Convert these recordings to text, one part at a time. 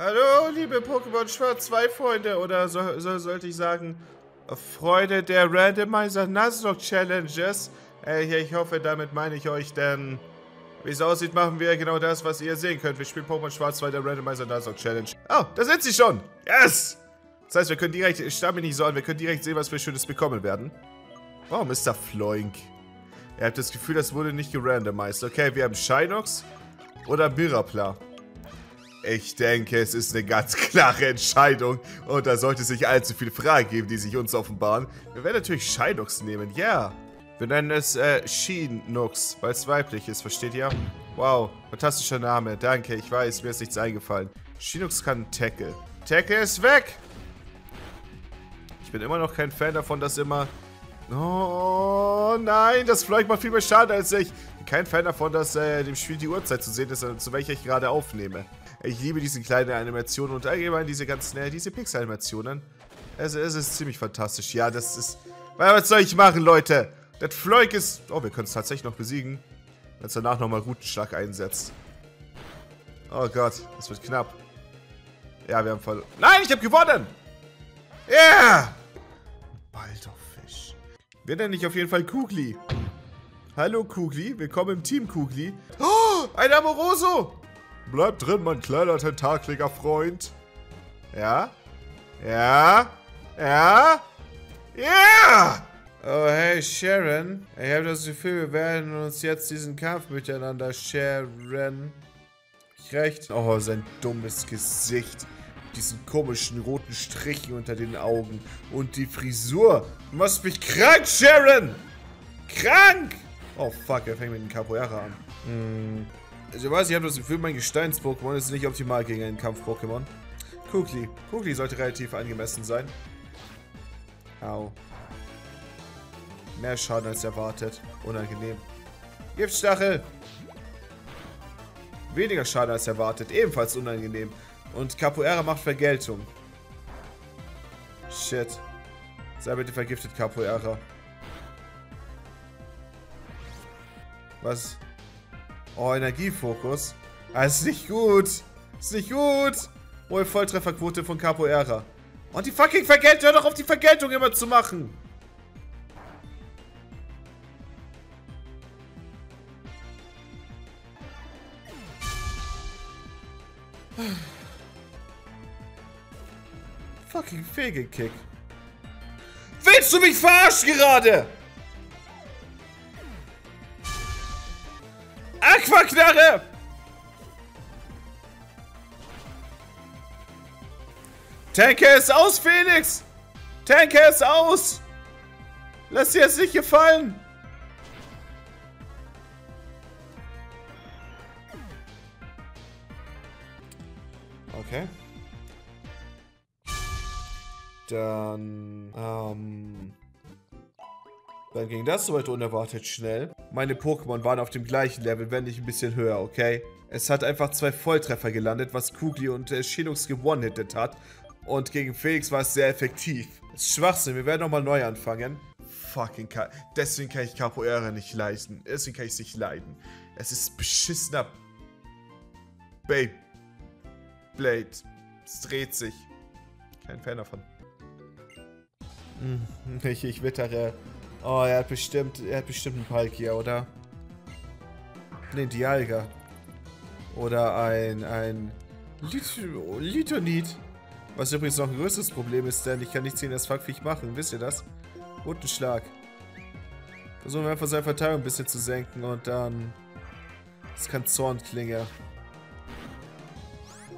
Hallo, liebe Pokémon Schwarz 2 Freunde, oder so, so, sollte ich sagen, Freunde der Randomizer Nuzlocke Challenges. Äh, ich hoffe, damit meine ich euch, denn wie es aussieht, machen wir genau das, was ihr sehen könnt. Wir spielen Pokémon Schwarz 2 der Randomizer Nuzlocke Challenge. Oh, da sind sie schon! Yes! Das heißt, wir können direkt, ich mich nicht so an, wir können direkt sehen, was wir Schönes bekommen werden. Oh, Mr. Floink. Ihr habt das Gefühl, das wurde nicht gerandomized. Okay, wir haben Shinox oder Mirapla. Ich denke, es ist eine ganz klare Entscheidung und da sollte es nicht allzu viele Fragen geben, die sich uns offenbaren. Wir werden natürlich Shinox nehmen, ja. Yeah. Wir nennen es äh, Shinux, weil es weiblich ist, versteht ihr? Wow, fantastischer Name, danke, ich weiß, mir ist nichts eingefallen. Shinux kann Tackle. Tackle ist weg! Ich bin immer noch kein Fan davon, dass immer... Oh nein, das Flying macht viel mehr Schaden als ich. Kein Fan davon, dass äh, dem Spiel die Uhrzeit zu sehen ist, zu welcher ich gerade aufnehme. Ich liebe diese kleinen Animationen und allgemein diese ganzen, äh, diese Pixel-Animationen. Es, es ist ziemlich fantastisch. Ja, das ist... Was soll ich machen, Leute? Das Floik ist... Oh, wir können es tatsächlich noch besiegen. Wenn es danach nochmal Routenschlag einsetzt. Oh Gott, das wird knapp. Ja, wir haben verloren. Nein, ich habe gewonnen! Yeah! Baldorfisch. Wir nennen dich auf jeden Fall Kugli. Hallo Kugli, willkommen im Team Kugli. Oh, ein Amoroso! Bleib drin, mein kleiner tentakliger Freund. Ja? Ja? Ja? Ja! Oh, hey Sharon. Ich habe das Gefühl, wir werden uns jetzt diesen Kampf miteinander sharen. Ich recht? Oh, sein dummes Gesicht. Diesen komischen roten Strichen unter den Augen. Und die Frisur. Du machst mich krank, Sharon! Krank! Oh, fuck, er fängt mit dem Capoeira an. Hm. Ich weiß, ich habe das Gefühl, mein Gesteins-Pokémon ist nicht optimal gegen einen Kampf-Pokémon. Kugli. Kugli sollte relativ angemessen sein. Au. Mehr Schaden als erwartet. Unangenehm. Giftstachel! Weniger Schaden als erwartet. Ebenfalls unangenehm. Und Capoeira macht Vergeltung. Shit. Sei bitte vergiftet, Capoeira. Was? Oh, Energiefokus. Ah, ist nicht gut. Ist nicht gut. Hohe Volltrefferquote von Capoeira. Und die fucking Vergeltung, hör doch auf die Vergeltung immer zu machen. Fucking Fegekick. Willst du mich verarschen gerade? Aquaknarre! Tanke ist aus, Phoenix! Tanke ist aus! Lass dir jetzt nicht gefallen! Okay. Dann, ähm... Dann ging das soweit unerwartet schnell. Meine Pokémon waren auf dem gleichen Level, wenn nicht ein bisschen höher, okay? Es hat einfach zwei Volltreffer gelandet, was Kugli und äh, Shinux gewonnen-hittet hat. Und gegen Felix war es sehr effektiv. Das ist Schwachsinn, wir werden nochmal neu anfangen. Fucking Ka Deswegen kann ich Capoeira nicht leisten. Deswegen kann ich es nicht leiden. Es ist beschissener... Babe. Blade. Es dreht sich. Kein Fan davon. Ich, ich wittere. Oh, er hat bestimmt, er hat bestimmt einen Palkia, oder? Ne, Dialga. Oder ein, ein Litonit. Was übrigens noch ein größeres Problem ist, denn ich kann nichts gegen das Fuckviech machen. Wisst ihr das? Guten Schlag. Versuchen wir einfach seine Verteilung ein bisschen zu senken und dann... Das kann Zornklinge.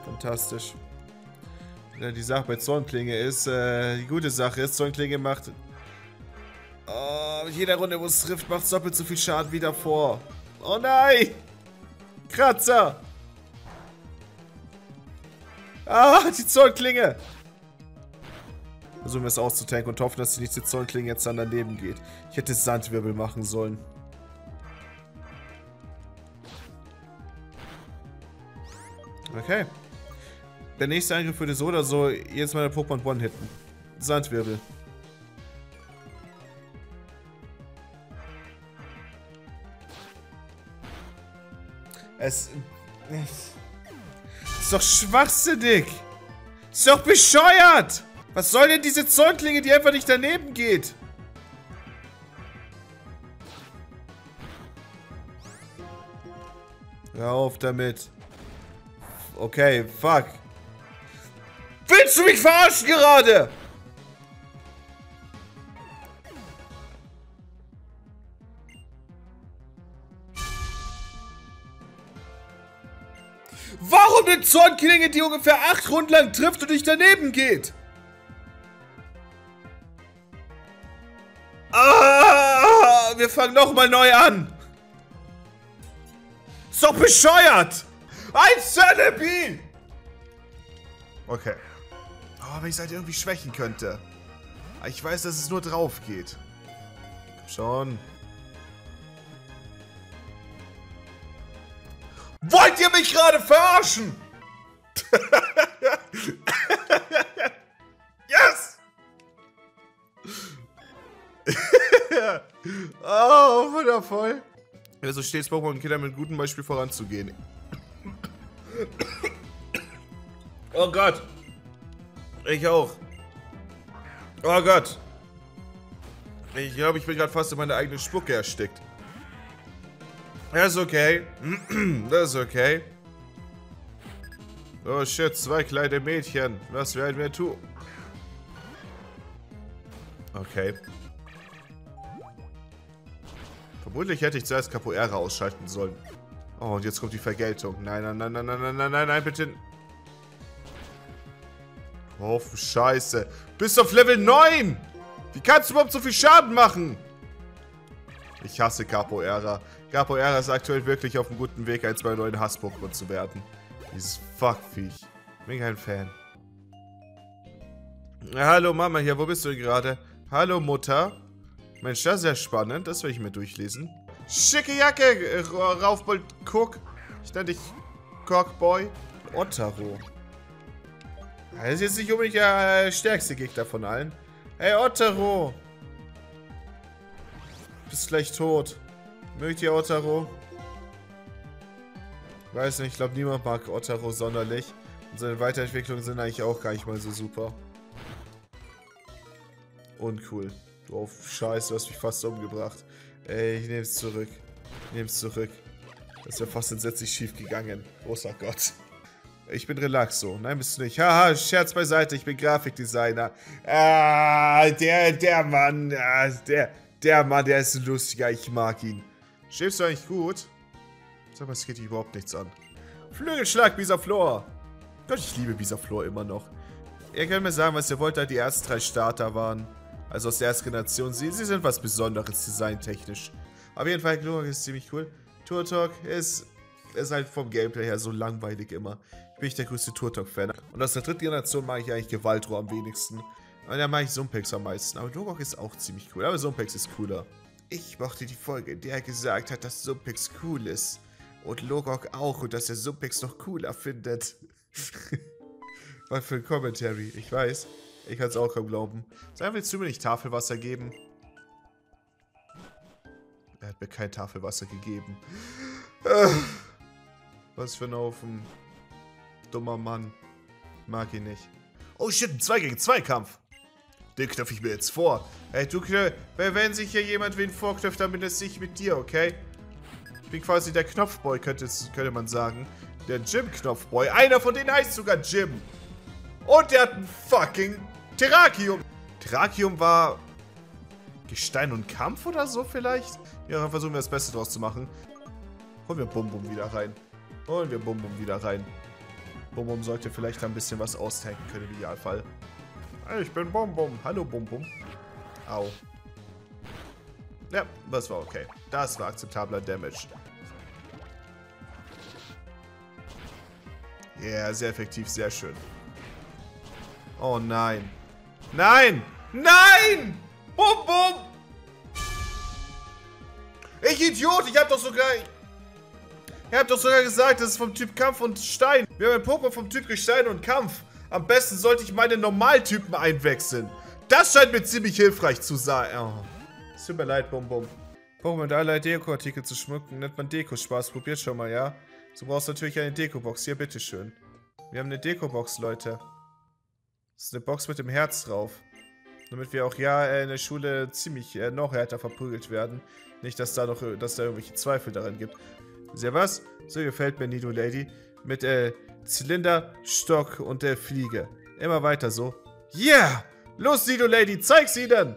Fantastisch. Ja, die Sache bei Zornklinge ist, äh, die gute Sache ist, Zornklinge macht Oh, mit jeder Runde, wo es trifft, macht es doppelt so viel Schaden wie davor. Oh nein! Kratzer! Ah, die Zollklinge! Versuchen wir es auszutanken und hoffen, dass die nächste Zollklinge jetzt dann daneben geht. Ich hätte Sandwirbel machen sollen. Okay. Der nächste Angriff würde so oder so jetzt meine Pokémon One-Hitten. Sandwirbel. Es, es Ist doch schwachsinnig. Ist doch bescheuert. Was soll denn diese Zäuglinge, die einfach nicht daneben geht? Hör auf damit. Okay, fuck. Willst du mich verarschen gerade? Eine Zornklinge, die ungefähr acht Runden lang trifft und nicht daneben geht? Ah, wir fangen nochmal neu an. Ist doch bescheuert! Ein Centipede! Okay. Oh, wenn ich es halt irgendwie schwächen könnte. Ich weiß, dass es nur drauf geht. Schon. Wollt ihr mich gerade verarschen? yes! oh, wundervoll. Ja, so steht es Pokémon Kinder mit gutem Beispiel voranzugehen. Oh Gott. Ich auch. Oh Gott. Ich glaube, ich bin gerade fast in meine eigene Spucke erstickt. Das ist okay. Das ist okay. Oh shit, zwei kleine Mädchen. Was werden wir tun? Okay. Vermutlich hätte ich zuerst Capoeira ausschalten sollen. Oh, und jetzt kommt die Vergeltung. Nein, nein, nein, nein, nein, nein, nein, nein, nein, bitte. Oh, Scheiße. Bis auf Level 9! Wie kannst du überhaupt so viel Schaden machen? Ich hasse Capoeira. Capoeira ist aktuell wirklich auf einem guten Weg, eins meiner neuen Hass-Pokémon zu werden. Dieses Fuckviech. Bin kein Fan. Hallo Mama hier, wo bist du gerade? Hallo Mutter. Mensch, das ist ja spannend. Das will ich mir durchlesen. Schicke Jacke, äh, Raufbold Cook. Ich nenne dich Cockboy. Ottaro. Das ist jetzt nicht unbedingt der äh, stärkste Gegner von allen. Hey, Ottaro. Bist gleich tot. Mögt ihr Otaro? Weiß nicht, ich glaube niemand mag Otaro sonderlich. Und seine Weiterentwicklungen sind eigentlich auch gar nicht mal so super. Uncool. Auf Scheiße, du hast mich fast umgebracht. Ey, ich nehme es zurück. Ich nehme es zurück. Das wäre fast entsetzlich schief gegangen. Großer Gott. Ich bin Relaxo. Nein, bist du nicht. Haha, Scherz beiseite, ich bin Grafikdesigner. Ah, der, der Mann, ah, der, der Mann, der ist lustiger, ich mag ihn. Schläfst du eigentlich gut? Sag mal, es geht dich überhaupt nichts an. Flügelschlag, Bisaflor. Gott, ich liebe Bisaflor immer noch. Ihr könnt mir sagen, was ihr wollt, da die ersten drei Starter waren. Also aus der ersten Generation. Sie, sie sind was Besonderes, designtechnisch. Auf jeden Fall, Glurak ist ziemlich cool. Turtok ist, ist halt vom Gameplay her so langweilig immer. Ich bin nicht der größte Turtok-Fan. Und aus der dritten Generation mag ich eigentlich Gewaltro am wenigsten. Und da mag ich Sumpex am meisten. Aber Durok ist auch ziemlich cool. Aber Sumpex ist cooler. Ich mochte die Folge, in der er gesagt hat, dass Sumpex cool ist. Und Logok auch und dass er Sumpex noch cooler findet. Was für ein Commentary, ich weiß. Ich kann es auch kaum glauben. Sag, willst du mir nicht Tafelwasser geben? Er hat mir kein Tafelwasser gegeben. Was für ein Haufen. Dummer Mann. Mag ihn nicht. Oh shit, ein 2 gegen 2 Kampf. Den knöpfe ich mir jetzt vor. Ey, du, wenn sich hier jemand wen vorknöpft, dann bin das nicht mit dir, okay? Ich bin quasi der Knopfboy, könnte, könnte man sagen. Der Jim-Knopfboy. Einer von denen heißt sogar Jim. Und der hat ein fucking Terrakium. Terrakium war Gestein und Kampf oder so vielleicht? Ja, dann versuchen wir das Beste draus zu machen. Holen wir Bum Bum wieder rein. Holen wir Bum Bum wieder rein. Bum Bum sollte vielleicht ein bisschen was austanken können im Idealfall. Ich bin Bum Bum. Hallo Bum Bum. Au. Ja, das war okay. Das war akzeptabler Damage. Ja, yeah, sehr effektiv, sehr schön. Oh nein. Nein! Nein! Bum Bum! Ich Idiot, ich hab doch sogar... Ich hab doch sogar gesagt, das ist vom Typ Kampf und Stein. Wir haben ein Pokémon vom Typ Gestein und Kampf. Am besten sollte ich meine Normaltypen einwechseln. Das scheint mir ziemlich hilfreich zu sein. Oh. Es tut mir leid, Bum Bum. Pokémon allerlei Dekoartikel zu schmücken, nennt man Deko-Spaß. Probiert schon mal, ja? Du brauchst natürlich eine Deko-Box. Hier, bitteschön. Wir haben eine Deko-Box, Leute. Das ist eine Box mit dem Herz drauf. Damit wir auch ja äh, in der Schule ziemlich äh, noch härter verprügelt werden. Nicht, dass da noch dass da irgendwelche Zweifel daran gibt. Sehr was? So gefällt mir Nido Lady. Mit äh, Zylinder, Stock und der Fliege. Immer weiter so. Yeah! Los, Nido Lady, zeig's ihnen!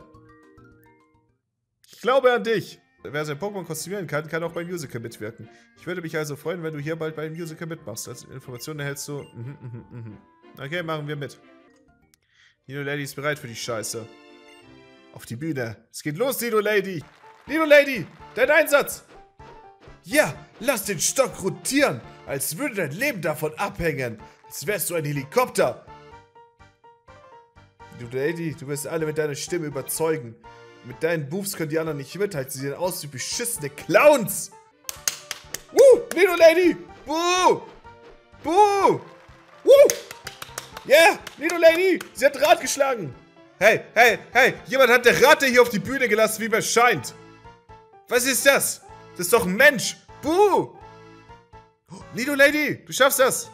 Ich glaube an dich! Wer sein Pokémon kostümieren kann, kann auch beim Musical mitwirken. Ich würde mich also freuen, wenn du hier bald beim Musical mitmachst. Als Information erhältst du... Mhm, mhm, mhm. Okay, machen wir mit. Nino Lady ist bereit für die Scheiße. Auf die Bühne. Es geht los, Nino Lady. Nino Lady, dein Einsatz. Ja, lass den Stock rotieren, als würde dein Leben davon abhängen. Als wärst du ein Helikopter. Nino Lady, du wirst alle mit deiner Stimme überzeugen. Mit deinen Moves können die anderen nicht mithalten. Sie sehen aus wie beschissene Clowns. Woo, Nino Lady. Buh. Buh. Woo. Yeah, Nino Lady, sie hat Rad geschlagen. Hey, hey, hey, jemand hat der Ratte hier auf die Bühne gelassen, wie mir scheint. Was ist das? Das ist doch ein Mensch. Buh. Nino Lady, du schaffst das.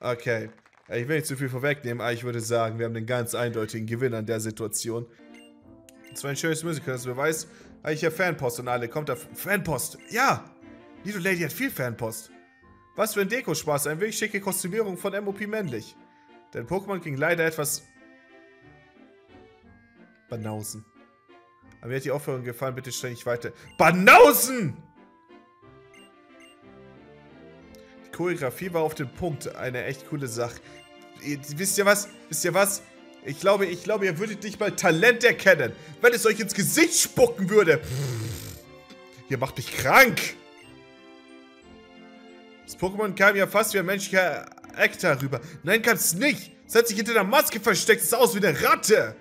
Okay. Ich will nicht zu viel vorwegnehmen, aber ich würde sagen, wir haben einen ganz eindeutigen Gewinner in der Situation. Das war ein schönes Musical, das Beweis. Ich hier Fanpost und alle. Kommt da Fanpost. Ja! Nino Lady hat viel Fanpost. Was für ein Deko-Spaß, ein wirklich schicke Kostümierung von MOP männlich. Denn Pokémon ging leider etwas... Banausen. Aber mir hat die Aufführung gefallen, bitte stell nicht weiter. Banausen! Die Choreografie war auf den Punkt eine echt coole Sache. Ihr, wisst ihr was? Wisst ihr was? Ich glaube, ich glaube, ihr würdet nicht mal Talent erkennen, wenn es euch ins Gesicht spucken würde. Ihr macht mich krank. Das Pokémon kam ja fast wie ein menschlicher Ektar rüber. Nein, kann's nicht. Es hat sich hinter der Maske versteckt. Es sah aus wie eine Ratte.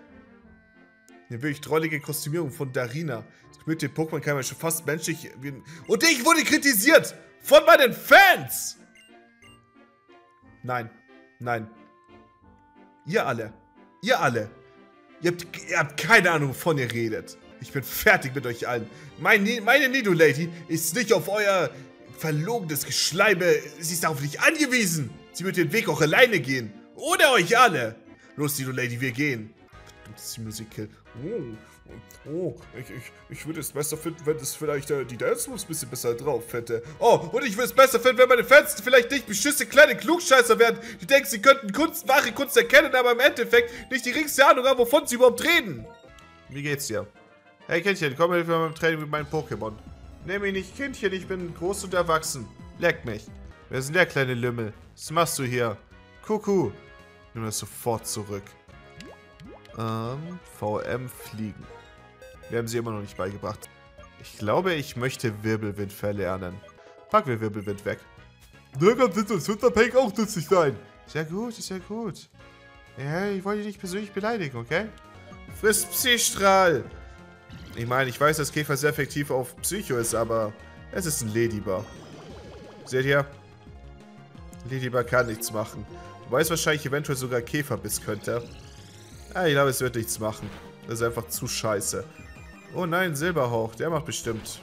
Eine wirklich drollige Kostümierung von Darina. Mit dem Pokémon kam ja schon fast menschlich. Und ich wurde kritisiert. Von meinen Fans. Nein. Nein. Ihr alle. Ihr alle. Ihr habt, ihr habt keine Ahnung, wovon ihr redet. Ich bin fertig mit euch allen. Mein, meine Nido-Lady ist nicht auf euer verlogenes Geschleime. Sie ist darauf nicht angewiesen. Sie wird den Weg auch alleine gehen. Ohne euch alle. Los, Dino Lady, wir gehen. Verdammtes Musical. Oh, oh, ich, ich, ich würde es besser finden, wenn es vielleicht äh, die Dance Moves ein bisschen besser drauf hätte. Oh, und ich würde es besser finden, wenn meine Fans vielleicht nicht beschissene kleine Klugscheißer werden, die denken, sie könnten Kunst, wahre Kunst erkennen, aber im Endeffekt nicht die geringste Ahnung haben, wovon sie überhaupt reden. Wie geht's dir? Hey Kindchen, komm mal beim Training mit meinen Pokémon. Nenn mich nicht Kindchen, ich bin groß und erwachsen. Leck mich. Wer denn der kleine Lümmel? Was machst du hier? Kuckuck. Nimm das sofort zurück. Ähm, VM fliegen. Wir haben sie immer noch nicht beigebracht. Ich glaube, ich möchte Wirbelwind verlernen. Packen wir Wirbelwind weg. Pink auch nützlich sein. Sehr gut, sehr gut. Ja, ich wollte dich nicht persönlich beleidigen, okay? Friss Psystrahl! Ich meine, ich weiß, dass Käfer sehr effektiv auf Psycho ist, aber es ist ein Ladybar. Seht ihr? Ladybar kann nichts machen. Du weißt wahrscheinlich eventuell sogar Käferbiss könnte. Ja, ich glaube, es wird nichts machen. Das ist einfach zu scheiße. Oh nein, Silberhauch. Der macht bestimmt...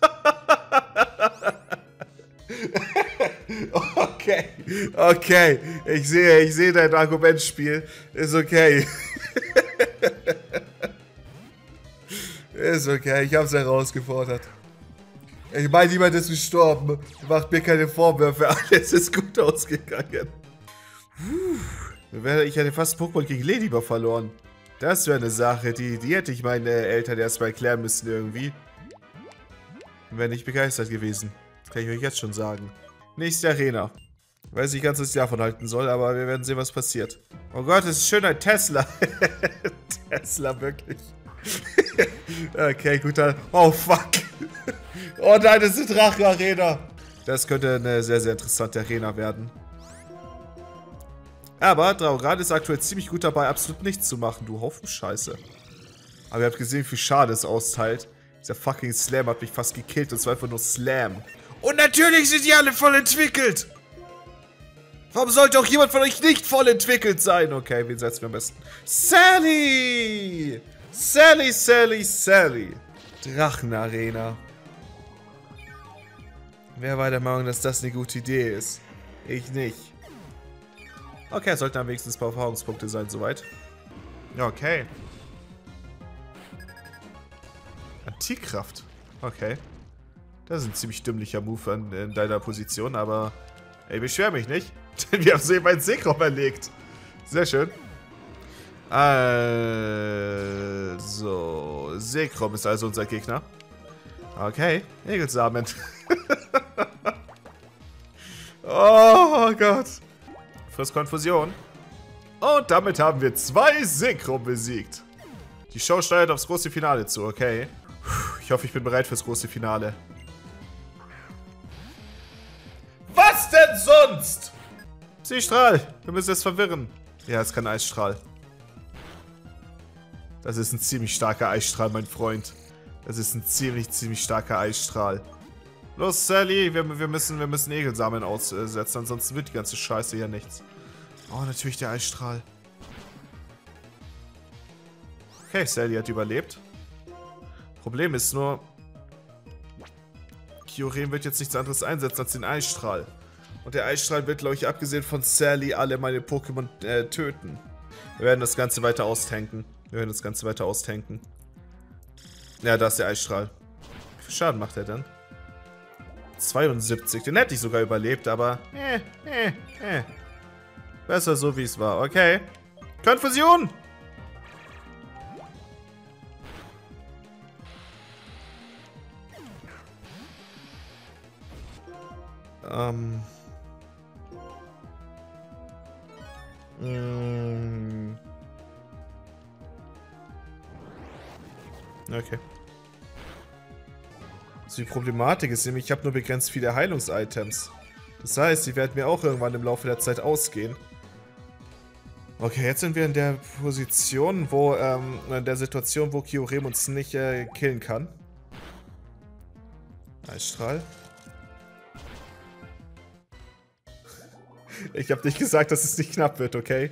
okay. Okay. Ich sehe, ich sehe dein Argumentspiel. Ist okay. ist okay, ich hab's herausgefordert. Ich meine, jemand ist gestorben. Macht mir keine Vorwürfe. Alles ist gut ausgegangen. Puh. Ich hätte fast Pokémon gegen Ladybug verloren. Das wäre eine Sache, die, die hätte ich meinen äh, Eltern erstmal erklären müssen irgendwie. Wäre nicht begeistert gewesen. Kann ich euch jetzt schon sagen. Nächste Arena. Weiß nicht ganz, was ich davon halten soll, aber wir werden sehen, was passiert. Oh Gott, es ist schön ein Tesla. Tesla, wirklich. okay, gut, dann. Oh, fuck. oh nein, das ist Drache-Arena. Das könnte eine sehr, sehr interessante Arena werden. Aber Draurad ist aktuell ziemlich gut dabei, absolut nichts zu machen, du Haufen Scheiße. Aber ihr habt gesehen, wie Schade es austeilt. Dieser fucking Slam hat mich fast gekillt und zwar einfach nur Slam. Und natürlich sind die alle voll entwickelt. Warum sollte auch jemand von euch nicht voll entwickelt sein? Okay, wen setzen wir am besten? Sally! Sally, Sally, Sally. Drachenarena. Wer war der Meinung, dass das eine gute Idee ist? Ich nicht. Okay, es sollten am wenigstens ein paar Erfahrungspunkte sein, soweit. Okay. Antikkraft. Okay. Das ist ein ziemlich dümmlicher Move an, in deiner Position, aber... Ey, beschwer mich nicht. Denn wir haben soeben einen Seekrom erlegt. Sehr schön. Also... Seekrom ist also unser Gegner. Okay. Egelsamen. oh Gott. Friss Konfusion. Und damit haben wir zwei Seekrom besiegt. Die Show steuert aufs große Finale zu, okay. Ich hoffe, ich bin bereit fürs große Finale. Was denn sonst? Seestrahl, wir müssen es verwirren. Ja, es ist kein Eisstrahl. Das ist ein ziemlich starker Eisstrahl, mein Freund. Das ist ein ziemlich, ziemlich starker Eisstrahl. Los, Sally, wir, wir, müssen, wir müssen Egelsamen aussetzen, ansonsten wird die ganze Scheiße hier nichts. Oh, natürlich der Eisstrahl. Okay, Sally hat überlebt. Problem ist nur, Kyurem wird jetzt nichts anderes einsetzen als den Eisstrahl. Und der Eisstrahl wird, glaube ich, abgesehen von Sally, alle meine Pokémon äh, töten. Wir werden das Ganze weiter austanken. Wir werden das Ganze weiter austanken. Ja, da ist der Eisstrahl. Wie viel Schaden macht er denn? 72. Den hätte ich sogar überlebt, aber... Eh, eh, eh. Besser so, wie es war. Okay. Konfusion! Ähm... Mm. Okay. Die Problematik ist nämlich, ich habe nur begrenzt viele Heilungs-Items. Das heißt, sie werden mir auch irgendwann im Laufe der Zeit ausgehen. Okay, jetzt sind wir in der Position, wo, ähm, in der Situation, wo Kyurem uns nicht äh, killen kann. Eisstrahl. Ich habe nicht gesagt, dass es nicht knapp wird, okay?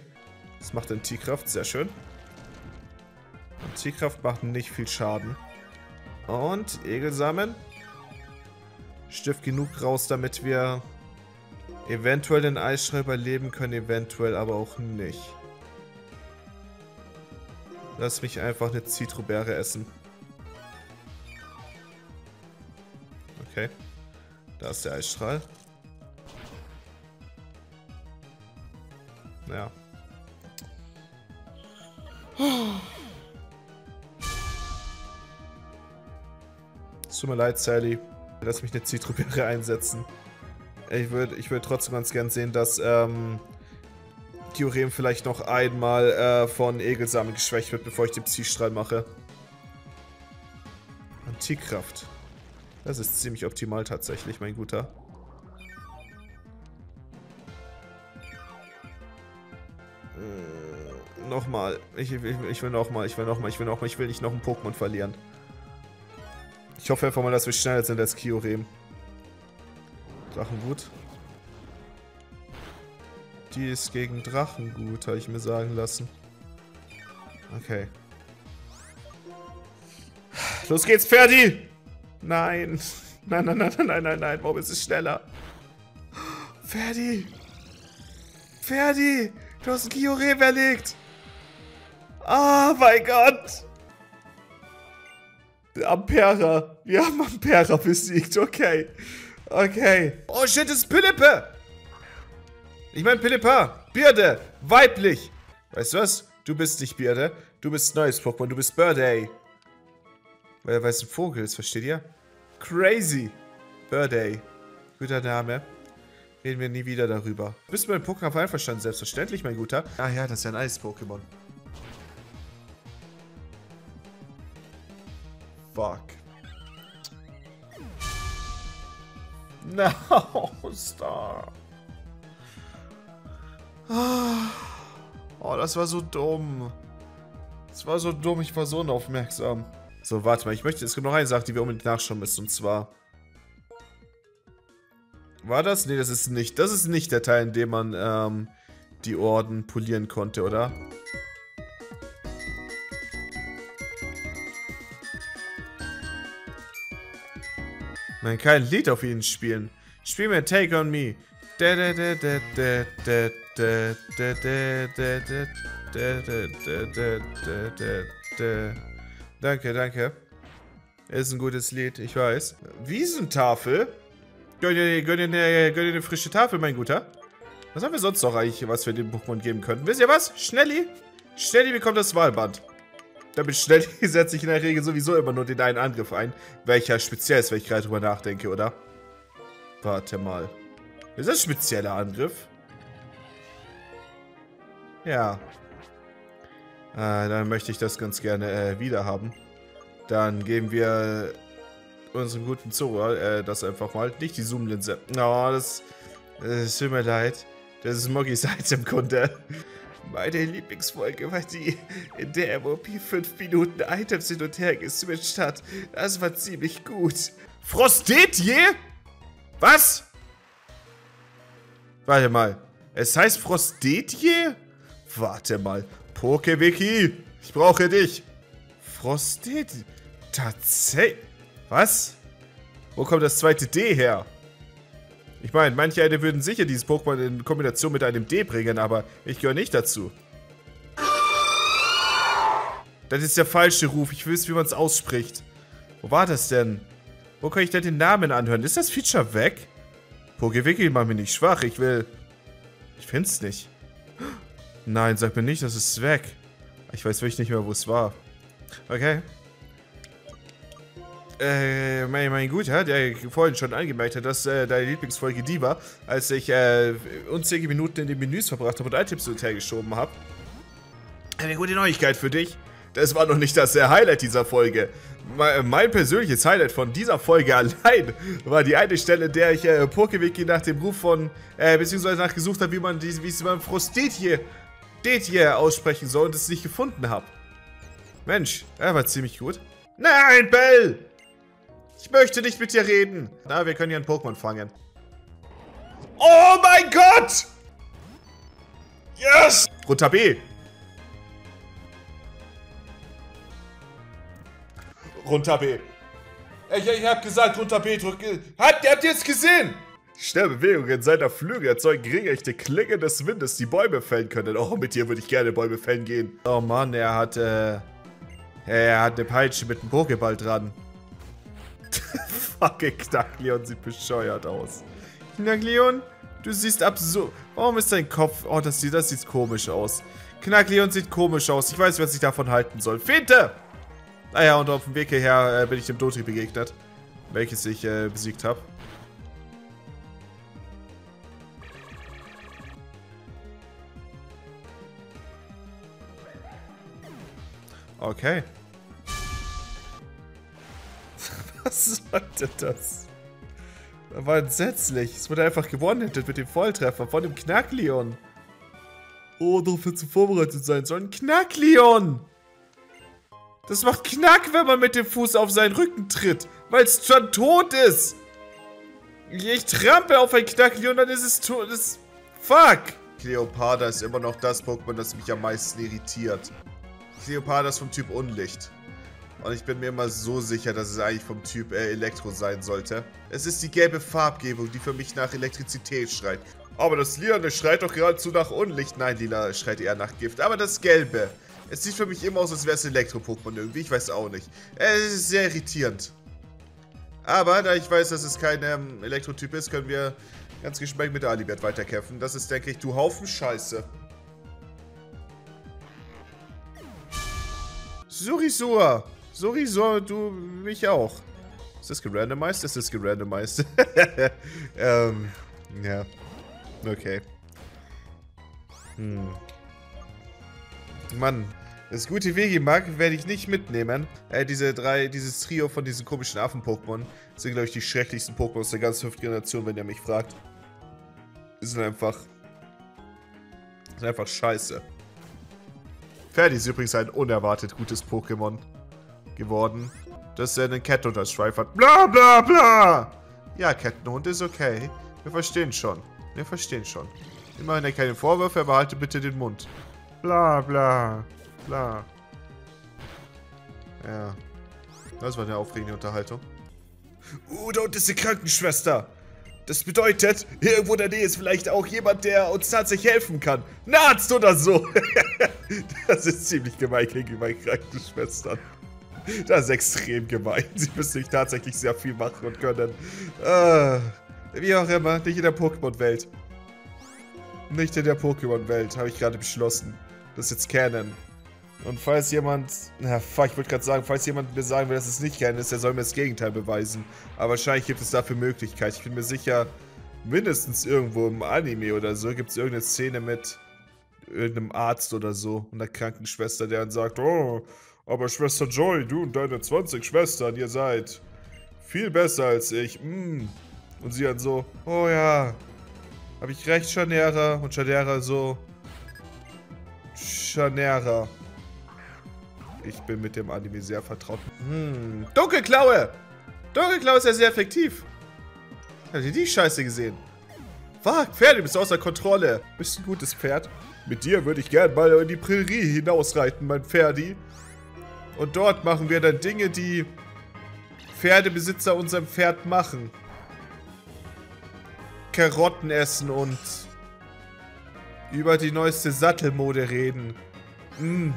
Das macht Antikraft, sehr schön. Antikraft macht nicht viel Schaden. Und Egelsamen. Stift genug raus, damit wir eventuell den Eisschrei überleben können, eventuell aber auch nicht. Lass mich einfach eine Zitrobeere essen. Okay. Da ist der Eisstrahl. Ja. Es tut mir leid, Sally. Lass mich eine Zitrobeere einsetzen. Ich würde ich würd trotzdem ganz gern sehen, dass ähm, Diorem vielleicht noch einmal äh, von Egelsamen geschwächt wird, bevor ich den Psystrahl mache. Antikkraft. Das ist ziemlich optimal tatsächlich, mein Guter. nochmal. Ich, ich, ich will nochmal, ich will nochmal, ich will nochmal. Ich will nicht noch ein Pokémon verlieren. Ich hoffe einfach mal, dass wir schneller sind als Kyurem. Drachengut. Die ist gegen Drachengut, habe ich mir sagen lassen. Okay. Los geht's, Ferdi! Nein. Nein, nein, nein, nein, nein, nein. Warum ist es schneller? Ferdi! Ferdi! Du hast ein Kyurem erlegt! Oh mein Gott. Ampera. Wir haben Ampera besiegt. Okay. Okay. Oh shit, das ist Pilippe. Ich meine Pilippa. Birde. Weiblich. Weißt du was? Du bist nicht Birde. Du bist neues Pokémon. Du bist Birday. Weil er weiß ein Vogel ist, versteht ihr? Crazy. Birday. Guter Name. Reden wir nie wieder darüber. Bist du mit dem Pokémon einverstanden? Selbstverständlich, mein Guter. Ah ja, das ist ja ein Eis-Pokémon. Fuck. No, stop. Oh, das war so dumm. Das war so dumm, ich war so unaufmerksam. So, warte mal, ich möchte, es gibt noch eine Sache, die wir unbedingt nachschauen müssen, und zwar... War das? Nee, das ist nicht, das ist nicht der Teil, in dem man, ähm, die Orden polieren konnte, oder? Man kann ein Lied auf ihn spielen. Spiel mir Take on Me. Danke, danke. Ist ein gutes Lied, ich weiß. Wiesentafel? Gönn dir, gönn, dir, gönn dir eine frische Tafel, mein Guter. Was haben wir sonst noch eigentlich, was wir dem Pokémon geben könnten? Wisst ihr was? Schnelli! Schnelli bekommt das Wahlband. Damit Schnelli setze ich in der Regel sowieso immer nur den einen Angriff ein. Welcher speziell ist, wenn ich gerade drüber nachdenke, oder? Warte mal. Ist das ein spezieller Angriff? Ja. Äh, dann möchte ich das ganz gerne äh, wieder haben. Dann geben wir unserem guten Zora äh, das einfach mal. Nicht die Zoom-Linse. Oh, das, das tut mir leid. Das ist Moggis Itemkunde. Meine Lieblingsfolge war die, in der MOP 5 Minuten Items hin und her geswitcht hat. Das war ziemlich gut. Frostetje? Was? Warte mal. Es heißt Frostetje? Warte mal. Pokewiki, ich brauche dich. Frostetje? Tatsächlich? Was? Wo kommt das zweite D her? Ich meine, manche Leute würden sicher dieses Pokémon in Kombination mit einem D bringen, aber ich gehöre nicht dazu. Das ist der falsche Ruf. Ich wüsste, wie man es ausspricht. Wo war das denn? Wo kann ich denn den Namen anhören? Ist das Feature weg? Pokewiki macht mich nicht schwach. Ich will... Ich find's nicht. Nein, sag mir nicht, das ist weg. Ich weiß wirklich nicht mehr, wo es war. Okay äh, mein, mein Guter, der vorhin schon angemerkt hat, dass äh, deine Lieblingsfolge die war, als ich äh, unzählige Minuten in den Menüs verbracht habe und Items hin hergeschoben habe. Eine gute Neuigkeit für dich. Das war noch nicht das äh, Highlight dieser Folge. Mein, mein, persönliches Highlight von dieser Folge allein war die eine Stelle, in der ich äh, Pokewiki nach dem Ruf von, äh, beziehungsweise nachgesucht habe, wie man, die, wie man Frostetje hier aussprechen soll und es nicht gefunden habe. Mensch, er war ziemlich gut. Nein, Bell! Ich möchte nicht mit dir reden. Na, wir können hier einen Pokémon fangen. Oh mein Gott! Yes! Runter B. Runter B. Ich, ich hab gesagt, runter B drücken. Habt, habt ihr es gesehen? Schnelle Bewegungen seiner Flügel erzeugen regelrechte Klingen des Windes, die Bäume fällen können. Oh, mit dir würde ich gerne Bäume fällen gehen. Oh Mann, er hat, äh... Er hat eine Peitsche mit einem Pokéball dran. Fucking Knackleon sieht bescheuert aus. Knackleon, du siehst absurd. Warum ist dein Kopf... Oh, das sieht, das sieht komisch aus. Knackleon sieht komisch aus. Ich weiß was ich davon halten soll. Finte! Naja, und auf dem Weg hierher äh, bin ich dem Dotri begegnet. Welches ich äh, besiegt habe. Okay. Was sollte das? Das war entsetzlich. Es wurde einfach gewonnen mit dem Volltreffer von dem Knackleon. Oh, dafür zu vorbereitet sein soll. Ein Knackleon! Das macht Knack, wenn man mit dem Fuß auf seinen Rücken tritt, weil es schon tot ist. Ich trampe auf ein Knackleon, dann ist es tot. Das Fuck! Cleopatra ist immer noch das Pokémon, das mich am meisten irritiert. Cleopatra ist vom Typ Unlicht. Und ich bin mir immer so sicher, dass es eigentlich vom Typ äh, Elektro sein sollte. Es ist die gelbe Farbgebung, die für mich nach Elektrizität schreit. Aber das Lila schreit doch geradezu nach Unlicht. Nein, Lila schreit eher nach Gift. Aber das Gelbe. Es sieht für mich immer aus, als wäre es Elektro-Pokémon irgendwie. Ich weiß auch nicht. Es ist sehr irritierend. Aber da ich weiß, dass es kein ähm, Elektro-Typ ist, können wir ganz geschmeckt mit Alibert weiterkämpfen. Das ist, denke ich, du Haufen Scheiße. Surisua. Sowieso, du mich auch. Ist das gerandomized? Ist das gerandomized? ähm, ja. Okay. Hm. Mann, das gute Wegimark werde ich nicht mitnehmen. Äh, diese drei, dieses Trio von diesen komischen Affen-Pokémon sind, glaube ich, die schrecklichsten Pokémon aus der ganzen fünften Generation, wenn ihr mich fragt. Die sind einfach... sind einfach scheiße. Ferdi ist übrigens ein unerwartet gutes Pokémon geworden, dass er einen als Strife hat. Bla bla bla! Ja, Kettenhund ist okay. Wir verstehen schon. Wir verstehen schon. Immerhin keine Vorwürfe, aber halte bitte den Mund. Bla bla bla. Ja. Das war eine aufregende Unterhaltung. Uh, da unten ist die Krankenschwester. Das bedeutet, irgendwo in der Nähe ist vielleicht auch jemand, der uns tatsächlich helfen kann. Ein Arzt oder so. das ist ziemlich gemein gegenüber Krankenschwestern. Das ist extrem gemein. Sie müssen sich tatsächlich sehr viel machen und können. Äh, wie auch immer, nicht in der Pokémon-Welt. Nicht in der Pokémon-Welt, habe ich gerade beschlossen. Das ist jetzt Canon. Und falls jemand, na fuck, ich wollte gerade sagen, falls jemand mir sagen will, dass es nicht Canon ist, der soll mir das Gegenteil beweisen. Aber wahrscheinlich gibt es dafür Möglichkeiten. Ich bin mir sicher, mindestens irgendwo im Anime oder so gibt es irgendeine Szene mit irgendeinem Arzt oder so und einer Krankenschwester, der dann sagt, oh, aber Schwester Joy, du und deine 20 Schwestern, ihr seid viel besser als ich. Mm. Und sie dann so, oh ja, habe ich recht, Chanera? Und Chanera so, Chanera. Ich bin mit dem Anime sehr vertraut. Hm, Dunkelklaue! Dunkelklaue ist ja sehr effektiv. Habt ihr die Scheiße gesehen? Fuck, Pferd, du bist außer Kontrolle. Bist ein gutes Pferd. Mit dir würde ich gern mal in die Prärie hinausreiten, mein Pferdi. Und dort machen wir dann Dinge, die Pferdebesitzer unserem Pferd machen. Karotten essen und über die neueste Sattelmode reden. Mm,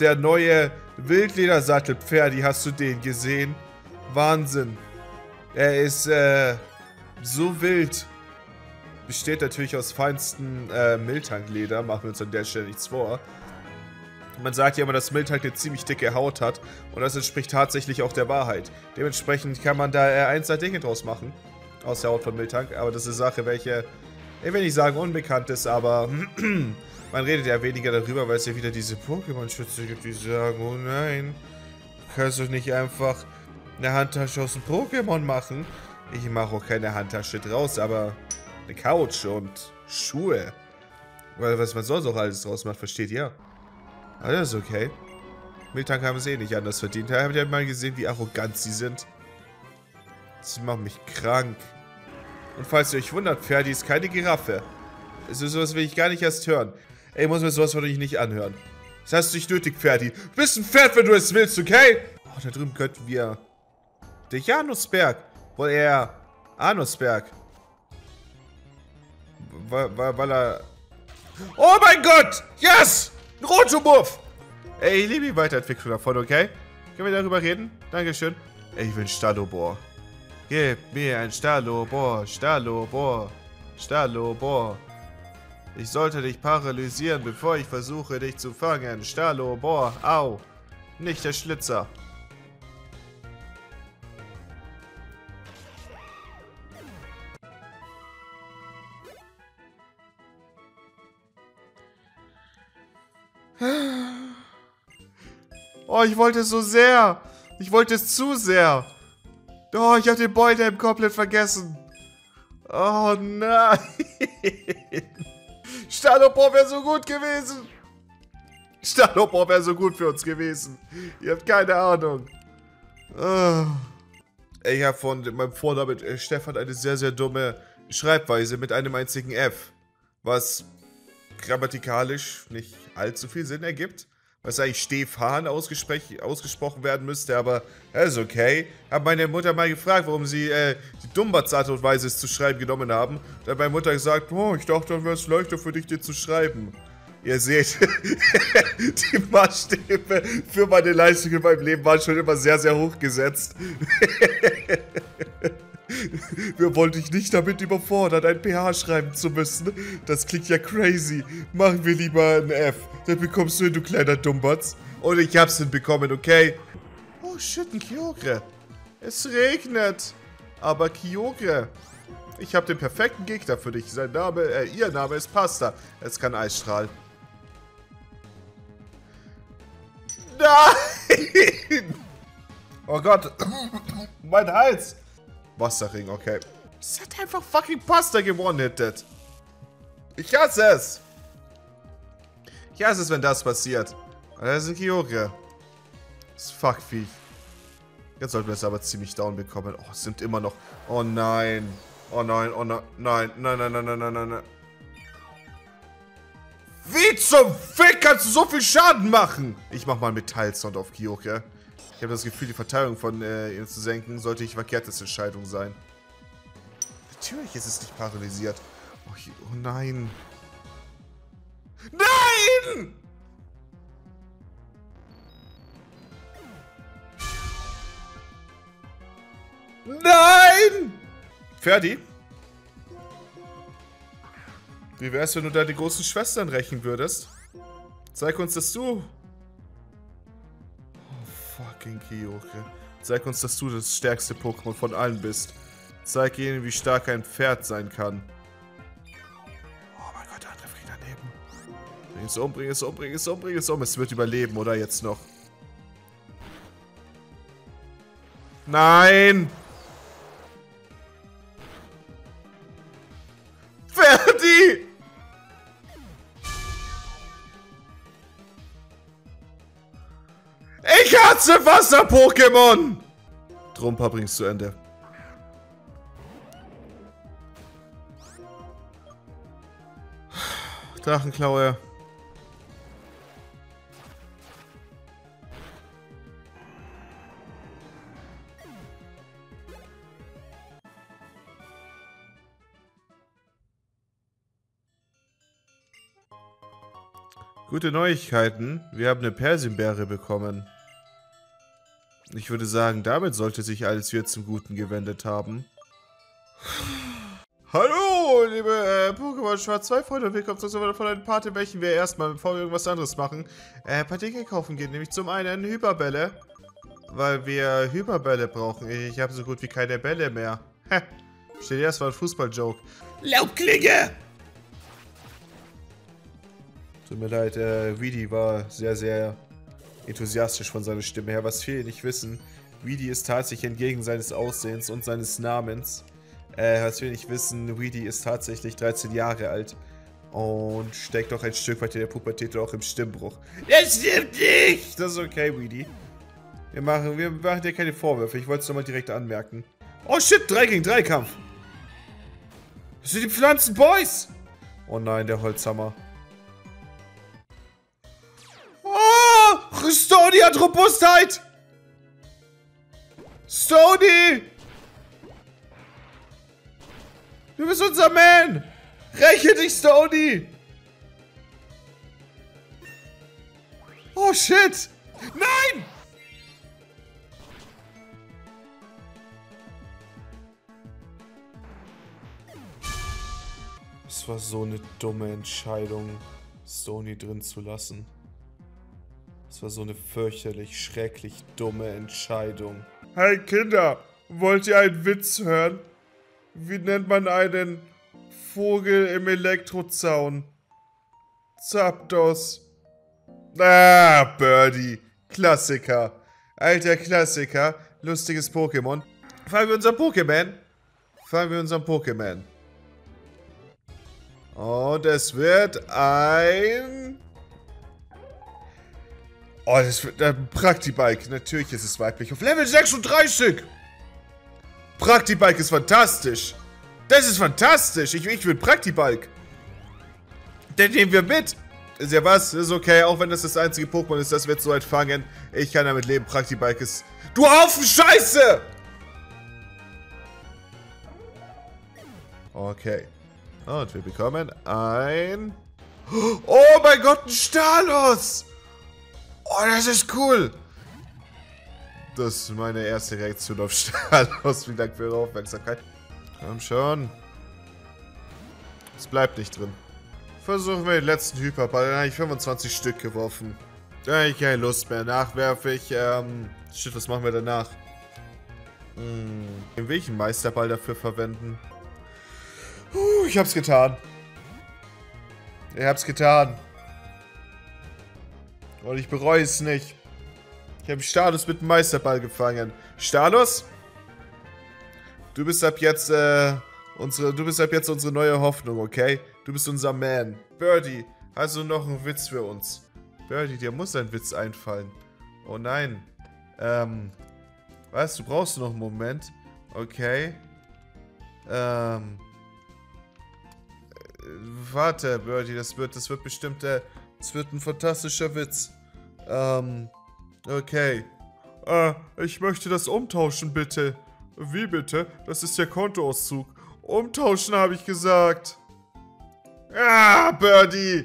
der neue Wildledersattel, Pferdi, hast du den gesehen? Wahnsinn. Er ist äh, so wild. Besteht natürlich aus feinsten äh, Miltankleder, machen wir uns an der Stelle nichts vor. Man sagt ja immer, dass Miltank eine ziemlich dicke Haut hat und das entspricht tatsächlich auch der Wahrheit. Dementsprechend kann man da äh, ein, zwei Dinge draus machen. Aus der Haut von Miltank, aber das ist eine Sache, welche, ich will nicht sagen unbekannt ist, aber man redet ja weniger darüber, weil es ja wieder diese Pokémon-Schütze gibt, die sagen, oh nein, du kannst doch nicht einfach eine Handtasche aus dem Pokémon machen. Ich mache auch keine Handtasche draus, aber eine Couch und Schuhe. Weil was man sonst auch alles draus macht, versteht ihr? Alles okay. Miltank haben es eh nicht anders verdient. Habt ihr mal gesehen, wie arrogant sie sind? Sie machen mich krank. Und falls ihr euch wundert, Ferdi ist keine Giraffe. Also sowas will ich gar nicht erst hören. Ey, muss mir sowas von euch nicht anhören. Das hast du nicht nötig, Ferdi. Du bist ein Pferd, wenn du es willst, okay? Oh, da drüben könnten wir... Der Janusberg. Wohl eher Anusberg. Weil, weil, weil er... Oh mein Gott! Yes! Ein Rotomuff! Ey, ich liebe die Weiterentwicklung davon, okay? Können wir darüber reden? Dankeschön. Ey, ich will ein Stalobor. Gib mir ein Stalobor, Stalobor, Stalobor. Ich sollte dich paralysieren, bevor ich versuche, dich zu fangen. Stalobor, au. Nicht der Schlitzer. Oh, ich wollte es so sehr. Ich wollte es zu sehr. Oh, ich habe den Boydam komplett vergessen. Oh nein. Stalopor wäre so gut gewesen. Stalopor wäre so gut für uns gewesen. Ihr habt keine Ahnung. Oh. Ich habe von meinem Vornamen äh, Stefan eine sehr, sehr dumme Schreibweise mit einem einzigen F. Was grammatikalisch nicht allzu viel Sinn ergibt was eigentlich Stefan ausgesprochen werden müsste, aber das ist okay. Hab meine Mutter mal gefragt, warum sie äh, die Dumbatz-Art und Weise es zu schreiben genommen haben. Da hat meine Mutter gesagt, oh, ich dachte, dann wäre es leichter für dich, dir zu schreiben. Ihr seht, die Maßstäbe für meine Leistung in meinem Leben waren schon immer sehr, sehr hoch gesetzt. Wir wollten dich nicht damit überfordern, ein PH schreiben zu müssen. Das klingt ja crazy. Machen wir lieber ein F. Dann bekommst du hin, du kleiner Dummbatz. Und ich hab's hinbekommen, okay? Oh shit, ein Kyogre. Es regnet. Aber Kyogre. Ich habe den perfekten Gegner für dich. Sein Name, äh, ihr Name ist Pasta. Es kann Eisstrahl. Nein! Oh Gott. mein Hals. Wasserring, okay. Es hat einfach fucking Pasta gewonnen-hitted. Ich hasse es. Ich hasse es, wenn das passiert. Das ist ein Kyogre. Das ist fuck -Vieh. Jetzt sollten wir es aber ziemlich down bekommen. Oh, es sind immer noch. Oh nein. Oh nein, oh nein. Nein, nein, nein, nein, nein, nein, nein. nein. Wie zum Fick kannst du so viel Schaden machen? Ich mach mal einen Metallsound auf Kyogre. Ich habe das Gefühl, die Verteilung von äh, ihr zu senken, sollte ich verkehrtes Entscheidung sein. Natürlich ist es nicht paralysiert. Oh, oh nein. Nein! Nein! Ferdi? Wie wär's, wenn du da die großen Schwestern rächen würdest? Zeig uns, dass du... Fucking Kyoko. Zeig uns, dass du das stärkste Pokémon von allen bist. Zeig ihnen, wie stark ein Pferd sein kann. Oh mein Gott, der andere fliegt daneben. Bring es um, bring es um, bring es um, bring es um. Es wird überleben, oder jetzt noch? Nein! Ferdi! Ich hasse Wasser-Pokémon! Trumpa bringst zu Ende. Drachenklaue. Gute Neuigkeiten. Wir haben eine Persimbeere bekommen. Ich würde sagen, damit sollte sich alles wieder zum Guten gewendet haben. Hallo, liebe äh, Pokémon Schwarz 2 Freunde und willkommen zu einer von einem Part, welchen wir erstmal, bevor wir irgendwas anderes machen, äh, ein paar Dinge kaufen gehen. Nämlich zum einen Hyperbälle, weil wir Hyperbälle brauchen. Ich habe so gut wie keine Bälle mehr. Hä, steht erst mal ein Fußball-Joke. Laubklinge! Tut mir leid, äh, Weedy war sehr, sehr enthusiastisch von seiner Stimme her. Was viele nicht wissen, Weedy ist tatsächlich entgegen seines Aussehens und seines Namens. Äh, was viele nicht wissen, Weedy ist tatsächlich 13 Jahre alt. Und steckt auch ein Stück weit in der Pubertät auch im Stimmbruch. Das stimmt nicht! Das ist okay, Weedy. Wir machen, wir machen dir keine Vorwürfe. Ich wollte es nochmal direkt anmerken. Oh shit, 3 gegen 3 Kampf. Das sind die Pflanzenboys! Oh nein, der Holzhammer. Stony hat Robustheit! Stony! Du bist unser Man! Räche dich, Stony! Oh, shit! Nein! Es war so eine dumme Entscheidung, Stony drin zu lassen. Das war so eine fürchterlich, schrecklich dumme Entscheidung. Hey Kinder, wollt ihr einen Witz hören? Wie nennt man einen Vogel im Elektrozaun? Zapdos. Ah, Birdie. Klassiker. Alter Klassiker. Lustiges Pokémon. Fangen wir unser Pokémon. Fangen wir unseren Pokémon. Und es wird ein... Oh, das wird ein Praktibike. Natürlich ist es weiblich. Auf Level 36. Praktibike ist fantastisch. Das ist fantastisch. Ich, ich will Praktibike. Den nehmen wir mit. Ist ja was, ist okay, auch wenn das das einzige Pokémon ist, das wir so weit fangen. Ich kann damit leben, Praktibike ist... Du Haufen Scheiße! Okay. Und wir bekommen ein... Oh mein Gott, ein Stalos! Oh, das ist cool. Das ist meine erste Reaktion auf Stalos. Vielen Dank für eure Aufmerksamkeit. Komm schon. Es bleibt nicht drin. Versuchen wir den letzten Hyperball. Dann habe ich 25 Stück geworfen. Da habe ich keine Lust mehr. Nachwerfe ich, ähm... Shit, was machen wir danach? Hm, ich einen Meisterball dafür verwenden? Uh, ich hab's getan. Ich hab's getan. Und ich bereue es nicht. Ich habe Stalos mit dem Meisterball gefangen. Stalos? Du bist ab jetzt, äh, unsere, du bist ab jetzt unsere neue Hoffnung, okay? Du bist unser Man. Birdie, hast du noch einen Witz für uns? Birdie, dir muss ein Witz einfallen. Oh nein. Ähm, was? Du brauchst noch einen Moment. Okay. Ähm. Äh, warte, Birdie, das wird, das wird bestimmt, äh, das wird ein fantastischer Witz. Ähm, okay. Äh, ich möchte das umtauschen, bitte. Wie bitte? Das ist der Kontoauszug. Umtauschen, habe ich gesagt. Ah, Birdie.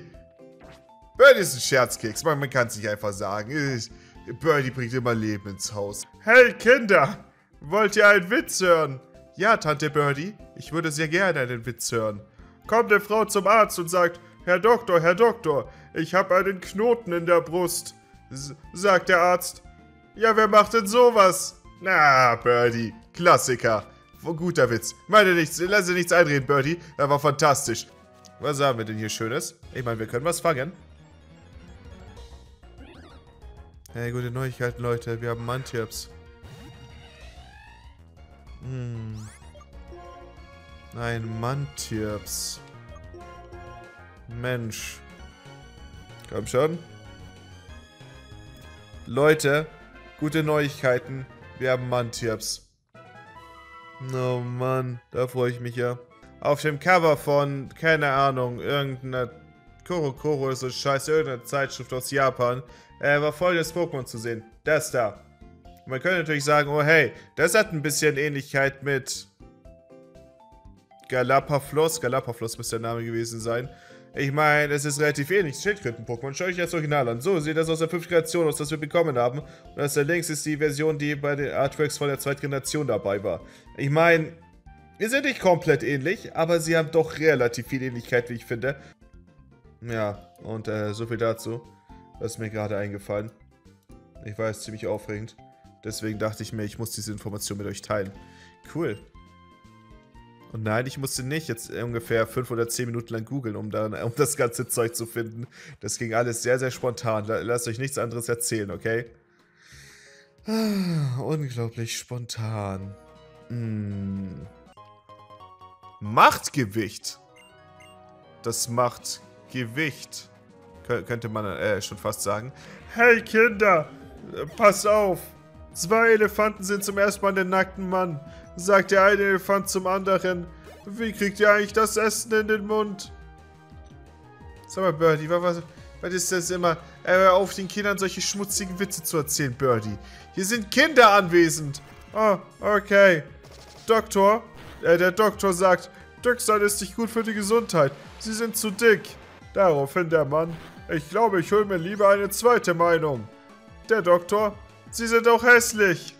Birdie ist ein Scherzkeks. Man, man kann es nicht einfach sagen. Birdie bringt immer Leben ins Haus. Hey, Kinder. Wollt ihr einen Witz hören? Ja, Tante Birdie. Ich würde sehr gerne einen Witz hören. Kommt eine Frau zum Arzt und sagt, Herr Doktor, Herr Doktor, ich habe einen Knoten in der Brust. Sagt der Arzt. Ja, wer macht denn sowas? Na, Birdie, Klassiker. Guter Witz. Meine nichts, lass dir nichts einreden, Birdie. Das war fantastisch. Was haben wir denn hier Schönes? Ich meine, wir können was fangen. Hey, gute Neuigkeiten, Leute. Wir haben Mantips. Hm. Nein, Mantips. Mensch. Komm schon. Leute, gute Neuigkeiten. Wir haben Mantips. Oh Mann, da freue ich mich ja. Auf dem Cover von, keine Ahnung, irgendeiner Koro Koro ist so scheiße, irgendeine Zeitschrift aus Japan, äh, war folgendes Pokémon zu sehen. Das da. Man könnte natürlich sagen, oh hey, das hat ein bisschen Ähnlichkeit mit Galapafloss. Galapafloss müsste der Name gewesen sein. Ich meine, es ist relativ ähnlich. Schildkröten-Pokémon. Schau euch das Original an. So sieht das aus der 5. Generation aus, das wir bekommen haben. Und das da links ist die Version, die bei den Artworks von der zweiten Generation dabei war. Ich meine, wir sind nicht komplett ähnlich, aber sie haben doch relativ viel Ähnlichkeit, wie ich finde. Ja, und äh, so viel dazu. Das ist mir gerade eingefallen. Ich weiß, ziemlich aufregend. Deswegen dachte ich mir, ich muss diese Information mit euch teilen. Cool. Und nein, ich musste nicht jetzt ungefähr 5 oder 10 Minuten lang googeln, um, um das ganze Zeug zu finden. Das ging alles sehr, sehr spontan. Lasst euch nichts anderes erzählen, okay? Ah, unglaublich spontan. Hm. Machtgewicht. Das Machtgewicht. könnte man äh, schon fast sagen. Hey Kinder, pass auf. Zwei Elefanten sind zum ersten Mal den nackten Mann sagt der eine Elefant zum anderen. Wie kriegt ihr eigentlich das Essen in den Mund? Sag mal, Birdie, was, was ist das immer? Hör auf, den Kindern solche schmutzigen Witze zu erzählen, Birdie. Hier sind Kinder anwesend. Oh, okay. Doktor, äh, der Doktor sagt, Dicksein ist nicht gut für die Gesundheit. Sie sind zu dick. Daraufhin der Mann, ich glaube, ich hole mir lieber eine zweite Meinung. Der Doktor, Sie sind auch hässlich.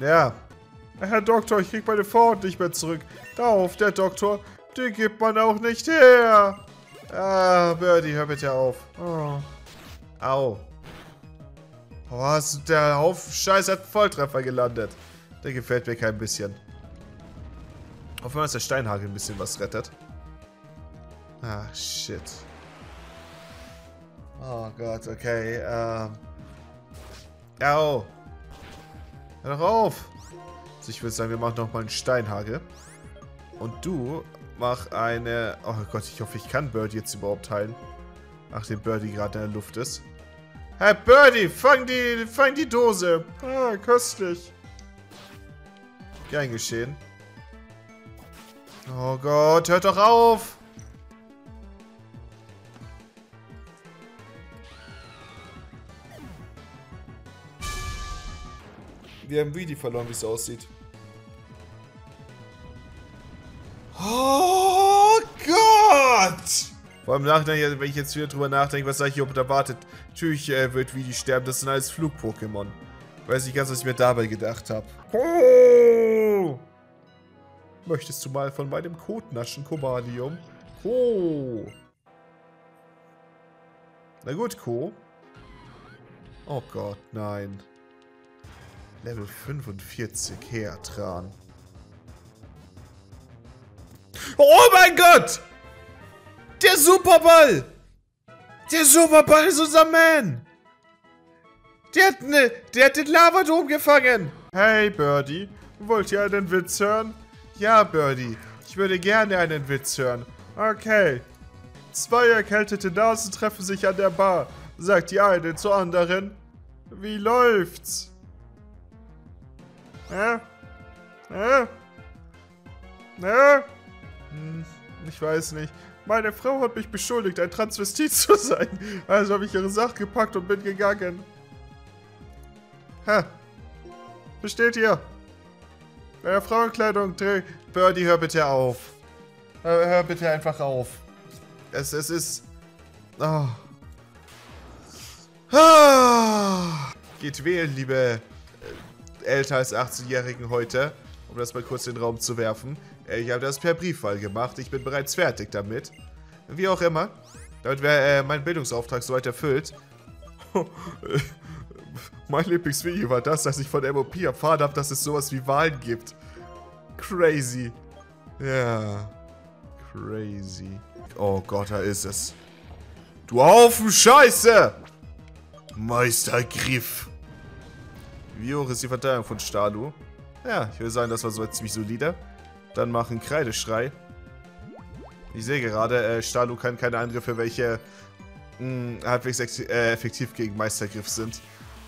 Ja. Herr Doktor, ich krieg meine Vorhaut nicht mehr zurück. Darauf, der Doktor, die gibt man auch nicht her. Ah, Birdie, hör bitte auf. Oh. Au. Oh, der Haufen Scheiß hat Volltreffer gelandet. Der gefällt mir kein bisschen. Hoffen wir, dass der Steinhagel ein bisschen was rettet. Ah, shit. Oh Gott, okay. Ähm. Au. Hör doch auf! Also ich würde sagen, wir machen nochmal einen Steinhagel. Und du mach eine... Oh Gott, ich hoffe, ich kann Birdie jetzt überhaupt heilen. Ach, den Birdie gerade in der Luft ist. Hey, Birdie, fang die, fang die Dose. Ah, köstlich. Gern geschehen. Oh Gott, hört doch auf! Wir haben Weedy verloren, wie es aussieht. Oh Gott! Vor allem nachdenken, wenn ich jetzt wieder drüber nachdenke, was sage ich hier erwartet. Natürlich äh, wird Weedy sterben, das sind alles Flug-Pokémon. Weiß nicht ganz, was ich mir dabei gedacht habe. Oh! Möchtest du mal von meinem Code naschen, Komadium? Oh! Na gut, Co. Oh Gott, nein. Level 45, Heatran. Oh mein Gott! Der Superball! Der Superball ist unser Man! Der hat, ne, der hat den Lavadom gefangen! Hey, Birdie, wollt ihr einen Witz hören? Ja, Birdie, ich würde gerne einen Witz hören. Okay. Zwei erkältete Nasen treffen sich an der Bar, sagt die eine zur anderen. Wie läuft's? Äh? Äh? Äh? Hm, ich weiß nicht. Meine Frau hat mich beschuldigt, ein Transvestit zu sein. Also habe ich ihre Sache gepackt und bin gegangen. Hä? Besteht hier? Äh, Frauenkleidung, Birdie, hör bitte auf. Hör, hör, bitte einfach auf. Es, es ist... Oh. Ah. Geht wählen, liebe älter als 18-Jährigen heute, um das mal kurz in den Raum zu werfen. Äh, ich habe das per Briefwahl gemacht. Ich bin bereits fertig damit. Wie auch immer. Damit wäre äh, mein Bildungsauftrag soweit erfüllt. mein Lieblingsvideo war das, dass ich von MOP erfahren habe, dass es sowas wie Wahlen gibt. Crazy. Ja. Crazy. Oh Gott, da ist es. Du Haufen Scheiße! Meistergriff. Wie hoch ist die Verteidigung von Stalu? Ja, ich würde sagen, das war so ziemlich solide. Dann machen Kreideschrei. Ich sehe gerade, äh, Stalu kann keine Angriffe, welche mh, hm, halbwegs äh, effektiv gegen Meistergriff sind.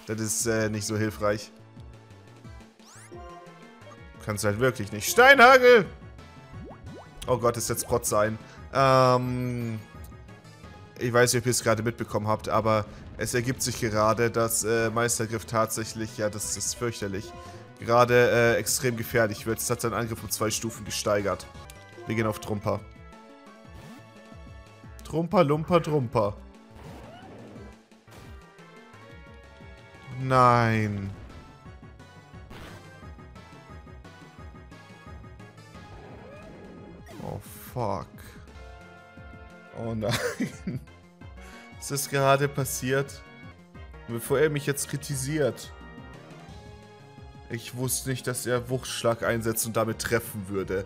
Das ist äh, nicht so hilfreich. Kannst halt wirklich nicht. Steinhagel! Oh Gott, ist jetzt Protz sein. Ähm, ich weiß nicht, ob ihr es gerade mitbekommen habt, aber es ergibt sich gerade, dass äh, Meistergriff tatsächlich, ja, das, ist fürchterlich, gerade äh, extrem gefährlich wird. Es hat seinen Angriff um zwei Stufen gesteigert. Wir gehen auf Trumper. Trumper, Lumper, Trumper. Nein. Oh, fuck. Oh nein. Ist das gerade passiert? Bevor er mich jetzt kritisiert. Ich wusste nicht, dass er Wuchtschlag einsetzt und damit treffen würde.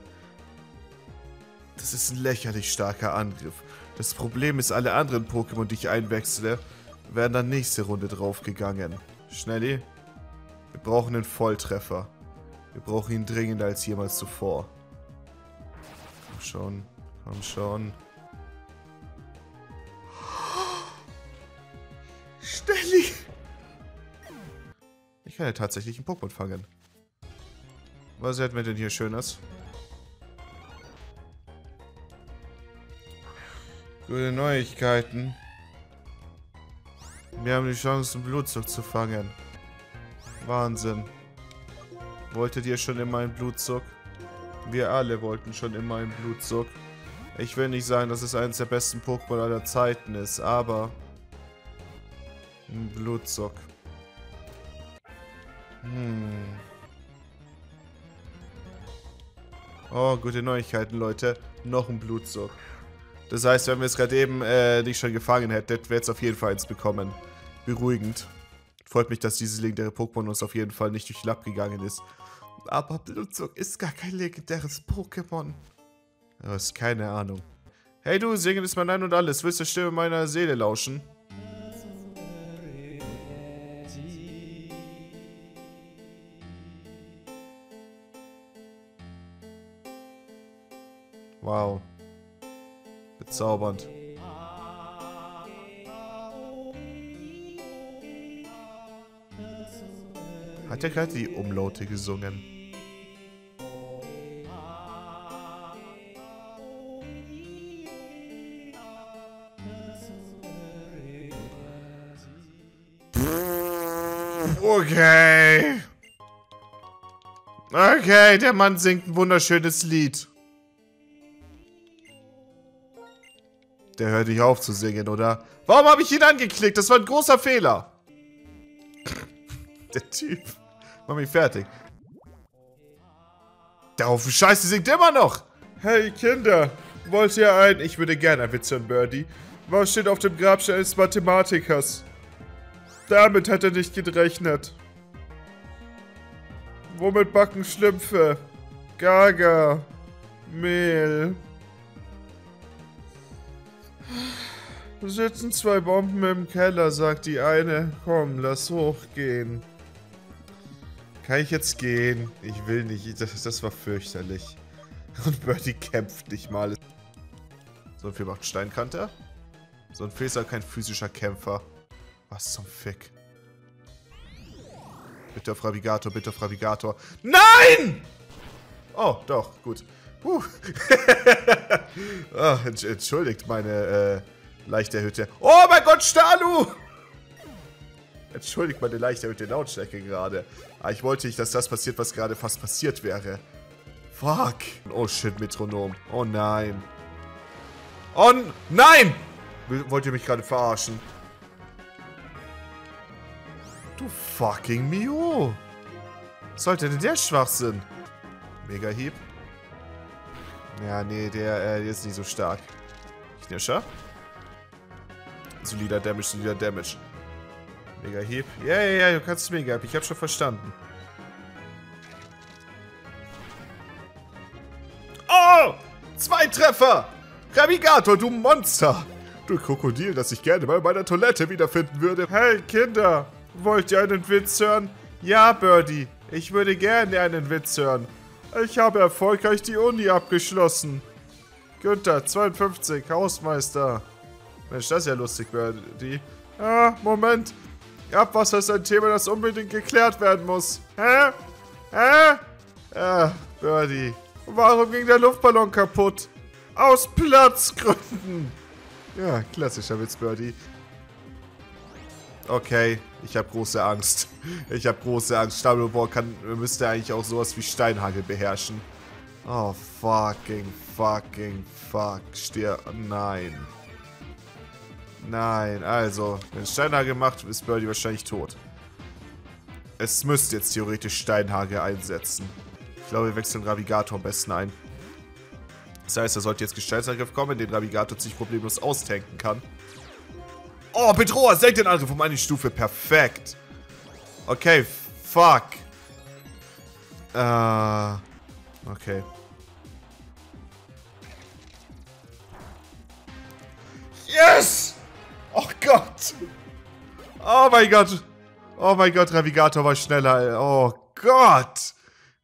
Das ist ein lächerlich starker Angriff. Das Problem ist, alle anderen Pokémon, die ich einwechsle, werden dann nächste Runde draufgegangen. Schnelli, wir brauchen einen Volltreffer. Wir brauchen ihn dringender als jemals zuvor. Komm schon, komm schon. Ich kann ja tatsächlich einen Pokémon fangen. Was hätten wir denn hier Schönes? Gute Neuigkeiten. Wir haben die Chance, einen Blutzug zu fangen. Wahnsinn. Wolltet ihr schon immer einen Blutzug? Wir alle wollten schon immer einen Blutzug. Ich will nicht sagen, dass es eines der besten Pokémon aller Zeiten ist, aber... Ein Blutzug. Hm. Oh, gute Neuigkeiten, Leute. Noch ein Blutzug. Das heißt, wenn wir es gerade eben äh, nicht schon gefangen hätten, wäre es auf jeden Fall eins bekommen. Beruhigend. Freut mich, dass dieses legendäre Pokémon uns auf jeden Fall nicht durch die Lapp gegangen ist. Aber Blutzug ist gar kein legendäres Pokémon. Du hast keine Ahnung. Hey du, singen ist mein Ein und Alles. Willst du Stimme meiner Seele lauschen? Wow. Bezaubernd. Hat er gerade die Umlaute gesungen? Okay. Okay, der Mann singt ein wunderschönes Lied. Der hört nicht auf zu singen, oder? Warum habe ich ihn angeklickt? Das war ein großer Fehler. Der Typ. Mach mich fertig. Der Haufen Scheiße singt immer noch. Hey Kinder, wollt ihr ein... Ich würde gerne ein Witz hören, Birdie. Was steht auf dem Grabstein des Mathematikers? Damit hat er nicht gerechnet. Womit backen Schlümpfe? Gaga. Mehl. Sitzen zwei Bomben im Keller, sagt die eine. Komm, lass hochgehen. Kann ich jetzt gehen? Ich will nicht. Das, das war fürchterlich. Und Birdie kämpft nicht mal. So viel macht Steinkante. So ein Fee ist halt kein physischer Kämpfer. Was zum Fick. Bitte auf Ravigator, bitte auf Ravigator. Nein! Oh, doch, gut. Puh. oh, entschuldigt meine äh, leicht erhöhte... Oh mein Gott, Stalu! Entschuldigt meine leicht erhöhte Lautstärke gerade. Aber ah, ich wollte nicht, dass das passiert, was gerade fast passiert wäre. Fuck. Oh shit, Metronom. Oh nein. Oh nein! Wollt ihr mich gerade verarschen? Du fucking Mio. Was sollte denn der Schwachsinn? Mega Hieb. Ja, nee, der, äh, der ist nicht so stark. Knirscher. Solider Damage, solider Damage. Mega Hieb. Ja, ja, ja, du kannst Mega Hieb. Ich hab schon verstanden. Oh! Zwei Treffer! Ravigator, du Monster! Du Krokodil, das ich gerne bei meiner Toilette wiederfinden würde. Hey, Kinder! Wollt ihr einen Witz hören? Ja, Birdie. Ich würde gerne einen Witz hören. Ich habe erfolgreich die Uni abgeschlossen. Günther, 52, Hausmeister. Mensch, das ist ja lustig, Birdie. Ah, Moment. Abwasser ist ein Thema, das unbedingt geklärt werden muss. Hä? Hä? Ah, Birdie. Warum ging der Luftballon kaputt? Aus Platzgründen. Ja, klassischer Witz, Birdie. Okay, ich habe große Angst. Ich habe große Angst. Stabelbohr kann, müsste eigentlich auch sowas wie Steinhagel beherrschen. Oh, fucking, fucking, fuck. Stier. Nein. Nein, also, wenn Steinhagel macht, ist Birdie wahrscheinlich tot. Es müsste jetzt theoretisch Steinhagel einsetzen. Ich glaube, wir wechseln Ravigator am besten ein. Das heißt, er sollte jetzt Gesteinsangriff kommen, den Ravigator sich problemlos austanken kann. Oh, Bedroher, senkt den Angriff um eine Stufe. Perfekt. Okay, fuck. Äh, okay. Yes! Oh Gott. Oh mein Gott. Oh mein Gott, Ravigator war schneller. Oh Gott.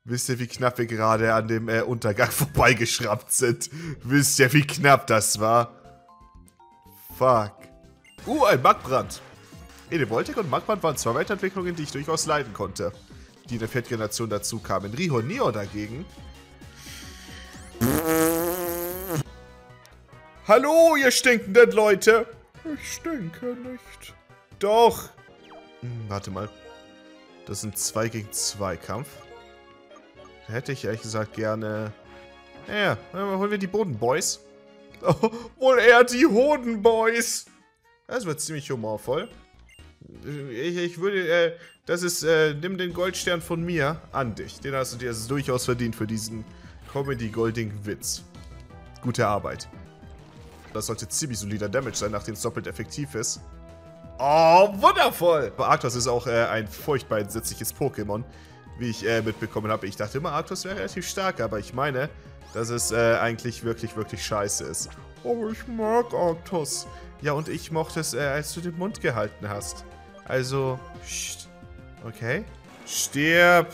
Wisst ihr, wie knapp wir gerade an dem äh, Untergang vorbeigeschraubt sind? Wisst ihr, wie knapp das war? Fuck. Uh, ein Magbrand. Edevoltic und Magbrand waren zwei Weiterentwicklungen, die ich durchaus leiden konnte. Die in der vierten Generation dazu kamen. Riho Neo dagegen. Hallo, ihr stinkenden Leute! Ich stinke nicht. Doch. Hm, warte mal. Das sind 2 gegen 2 Kampf. Da hätte ich ehrlich gesagt gerne... Ja, holen wir die Bodenboys. Oh, wohl eher die Hodenboys. Das wird ziemlich humorvoll. Ich, ich würde, äh, das ist, äh, nimm den Goldstern von mir an dich. Den hast du dir also durchaus verdient für diesen Comedy-Golding-Witz. Gute Arbeit. Das sollte ziemlich solider Damage sein, nachdem es doppelt effektiv ist. Oh, wundervoll! Aber Arctos ist auch äh, ein furchtbar entsetzliches Pokémon, wie ich äh, mitbekommen habe. Ich dachte immer, Arctos wäre relativ stark, aber ich meine, dass es äh, eigentlich wirklich, wirklich scheiße ist. Oh, ich mag Arctos. Ja, und ich mochte es, äh, als du den Mund gehalten hast. Also, pst. Okay. Stirb.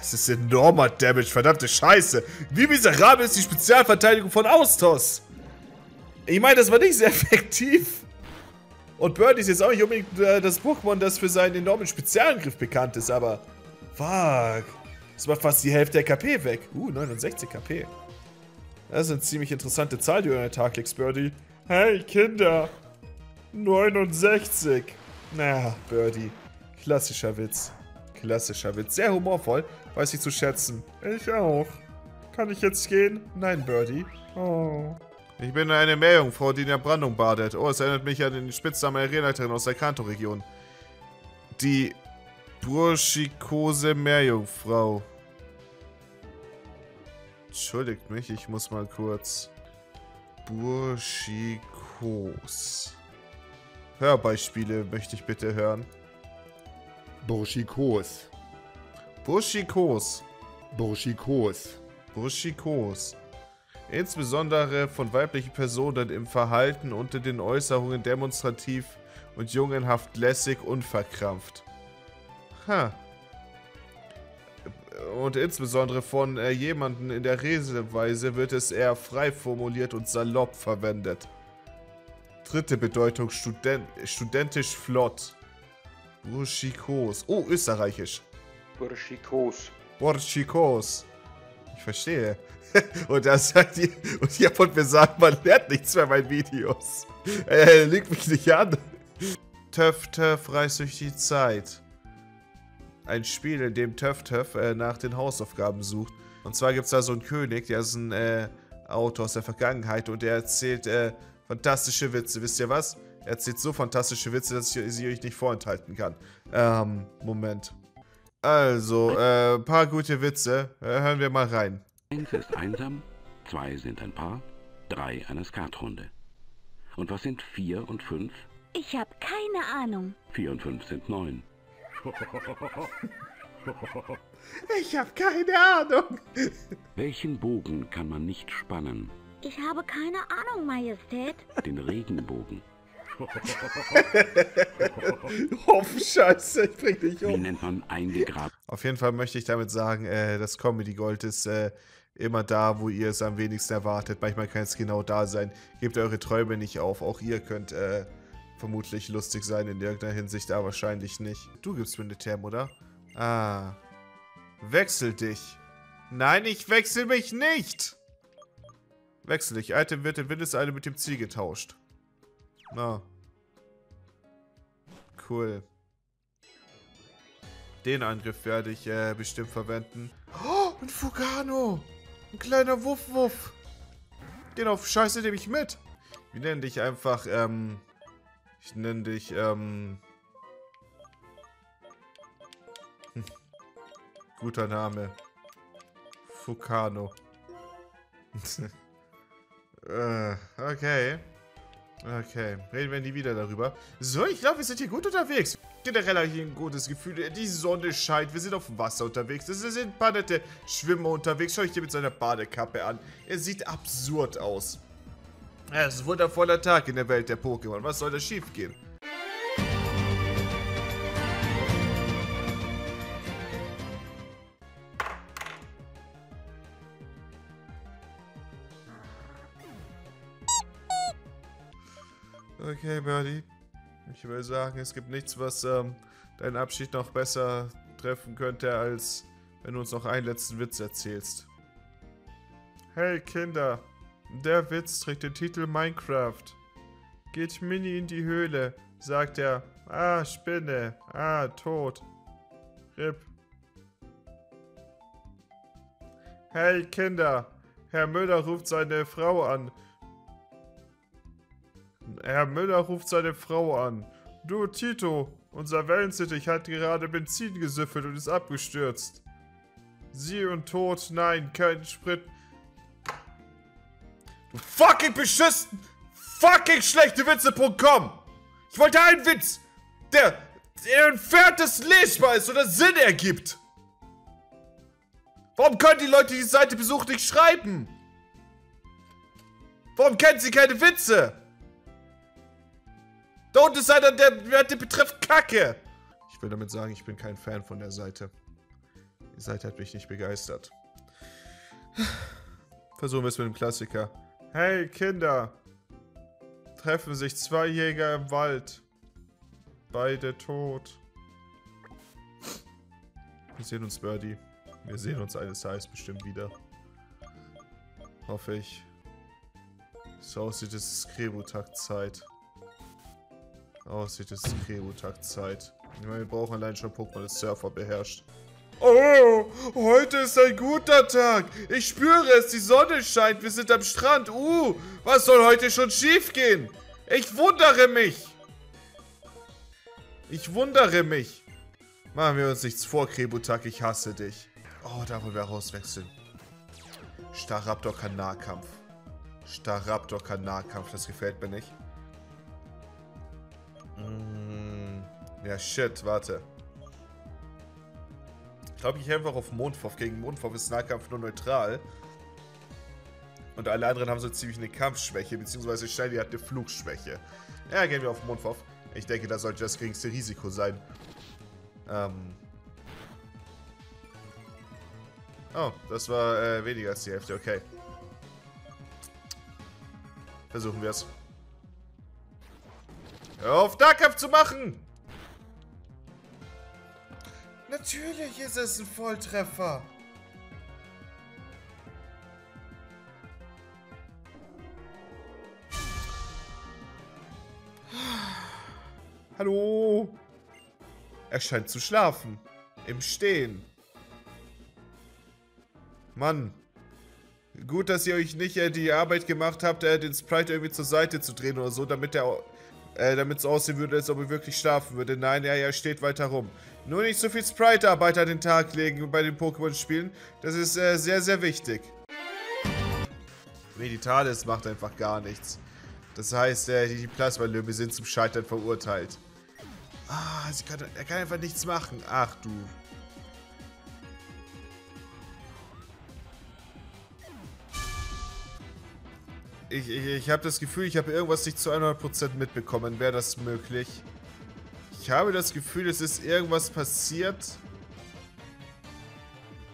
Das ist enormer Damage, verdammte Scheiße. Wie miserabel ist die Spezialverteidigung von Austos? Ich meine, das war nicht sehr effektiv. Und Birdie ist jetzt auch nicht unbedingt äh, das Pokémon, das für seinen enormen Spezialangriff bekannt ist, aber... Fuck. Das macht fast die Hälfte der KP weg. Uh, 69 KP. Das ist eine ziemlich interessante Zahl, die du an den Tag legst, Birdie. Hey, Kinder. 69. Na, Birdie. Klassischer Witz. Klassischer Witz. Sehr humorvoll. Weiß ich zu schätzen. Ich auch. Kann ich jetzt gehen? Nein, Birdie. Oh. Ich bin eine Meerjungfrau, die in der Brandung badet. Oh, es erinnert mich an den Spitznamen Arenaleiterin aus der Kanto-Region. Die Burschikose Meerjungfrau. Entschuldigt mich, ich muss mal kurz... Burschikos. Hörbeispiele möchte ich bitte hören. Burschikos. Burschikos. Burschikos. Burschikos. Insbesondere von weiblichen Personen im Verhalten unter den Äußerungen demonstrativ und jungenhaft lässig und verkrampft. Ha. Und insbesondere von äh, jemanden in der Redeweise wird es eher frei formuliert und salopp verwendet. Dritte Bedeutung, Student studentisch flott. Burschikos. Oh, österreichisch. Burschikos. Burschikos. Ich verstehe. und da sagt die, und ihr wollt mir sagen, man lernt nichts mehr bei Videos. Äh, legt mich nicht an. Töff Töff reist durch die Zeit. Ein Spiel, in dem Töff Töff äh, nach den Hausaufgaben sucht. Und zwar gibt es da so einen König, der ist ein äh, Autor aus der Vergangenheit und der erzählt äh, fantastische Witze. Wisst ihr was? Er erzählt so fantastische Witze, dass ich sie euch nicht vorenthalten kann. Ähm, Moment. Also, äh, paar gute Witze. Äh, hören wir mal rein. Eins ist einsam, zwei sind ein Paar, drei eine Skatrunde. Und was sind vier und fünf? Ich habe keine Ahnung. Vier und fünf sind neun. Ich habe keine Ahnung. Welchen Bogen kann man nicht spannen? Ich habe keine Ahnung, Majestät. Den Regenbogen. Oh, Scheiße, ich bring dich Wie um. nennt man eingegraben? Auf jeden Fall möchte ich damit sagen, äh, das Comedy Gold ist äh, immer da, wo ihr es am wenigsten erwartet. Manchmal kann es genau da sein. Gebt eure Träume nicht auf. Auch ihr könnt äh, vermutlich lustig sein in irgendeiner Hinsicht, aber wahrscheinlich nicht. Du gibst mir eine Term, oder? Ah. Wechsel dich. Nein, ich wechsel mich nicht. Wechsel dich. Item wird in Windeseile mit dem Ziel getauscht. Na. Cool. Den Angriff werde ich äh, bestimmt verwenden. Oh, ein Fugano. Ein kleiner Wuff-Wuff. Genau, scheiße nehme ich mit. Wir nennen dich einfach, ähm... Ich nenne dich, ähm... hm. Guter Name. Fukano. äh, okay. Okay, reden wir nie wieder darüber. So, ich glaube, wir sind hier gut unterwegs. Generell habe ich hier ein gutes Gefühl. Die Sonne scheint, wir sind auf dem Wasser unterwegs. Es sind ein paar nette Schwimmer unterwegs. Schau ich dir mit seiner Badekappe an. Er sieht absurd aus. Es ist ein wundervoller Tag in der Welt der Pokémon. Was soll da schief gehen? Okay, Birdie. Ich würde sagen, es gibt nichts, was ähm, deinen Abschied noch besser treffen könnte, als wenn du uns noch einen letzten Witz erzählst. Hey Kinder, der Witz trägt den Titel Minecraft. Geht Mini in die Höhle, sagt er. Ah, Spinne. Ah, tot. Rip. Hey Kinder, Herr Müller ruft seine Frau an. Herr Müller ruft seine Frau an. Du, Tito, unser Wellensittich hat gerade Benzin gesüffelt und ist abgestürzt. Sie und Tod, nein, kein Sprit. Du fucking beschissen, fucking schlechte Witze.com. Ich wollte einen Witz, der, der entferntes lesbar ist oder Sinn ergibt. Warum können die Leute die Seite besuchen nicht schreiben? Warum kennen sie keine Witze? Unten ist einer, der, der betrifft Kacke. Ich will damit sagen, ich bin kein Fan von der Seite. Die Seite hat mich nicht begeistert. Versuchen wir es mit dem Klassiker. Hey Kinder. Treffen sich zwei Jäger im Wald. Beide tot. Wir sehen uns, Birdie. Wir sehen uns eines Tages bestimmt wieder. Hoffe ich. So aussieht, es ist Krebo-Tag-Zeit. Aussieht, es ist Krebo-Tag-Zeit. Ich meine, wir brauchen allein schon Pokémon, das Surfer beherrscht. Oh, heute ist ein guter Tag. Ich spüre es, die Sonne scheint, wir sind am Strand. Uh, was soll heute schon schiefgehen? Ich wundere mich. Ich wundere mich. Machen wir uns nichts vor, Krebotak, ich hasse dich. Oh, da wollen wir rauswechseln. Staraptor kann Nahkampf. Staraptor kann Nahkampf, das gefällt mir nicht. Mm, ja, shit, warte. Ich glaube, ich gehe einfach auf Mondwurf. Gegen Mondwurf ist Nahkampf nur neutral. Und alle anderen haben so ziemlich eine Kampfschwäche, beziehungsweise Shiny hat eine Flugschwäche. Ja, gehen wir auf Mondwurf. Ich denke, da sollte das geringste Risiko sein. Ähm. Oh, das war äh, weniger als die Hälfte, okay. Versuchen wir es. Hör auf, Nahkampf zu machen! Natürlich ist es ein Volltreffer. Hallo? Er scheint zu schlafen. Im Stehen. Mann. Gut, dass ihr euch nicht äh, die Arbeit gemacht habt, äh, den Sprite irgendwie zur Seite zu drehen oder so, damit er äh, damit es aussehen würde, als ob er wirklich schlafen würde. Nein, er, er steht weiter rum. Nur nicht so viel Sprite-Arbeit an den Tag legen bei den Pokémon-Spielen. Das ist äh, sehr, sehr wichtig. Meditalis macht einfach gar nichts. Das heißt, äh, die Plasmalöwe sind zum Scheitern verurteilt. Ah, kann, er kann einfach nichts machen. Ach du. Ich, ich, ich habe das Gefühl, ich habe irgendwas nicht zu 100% mitbekommen. Wäre das möglich? Ich habe das Gefühl, es ist irgendwas passiert,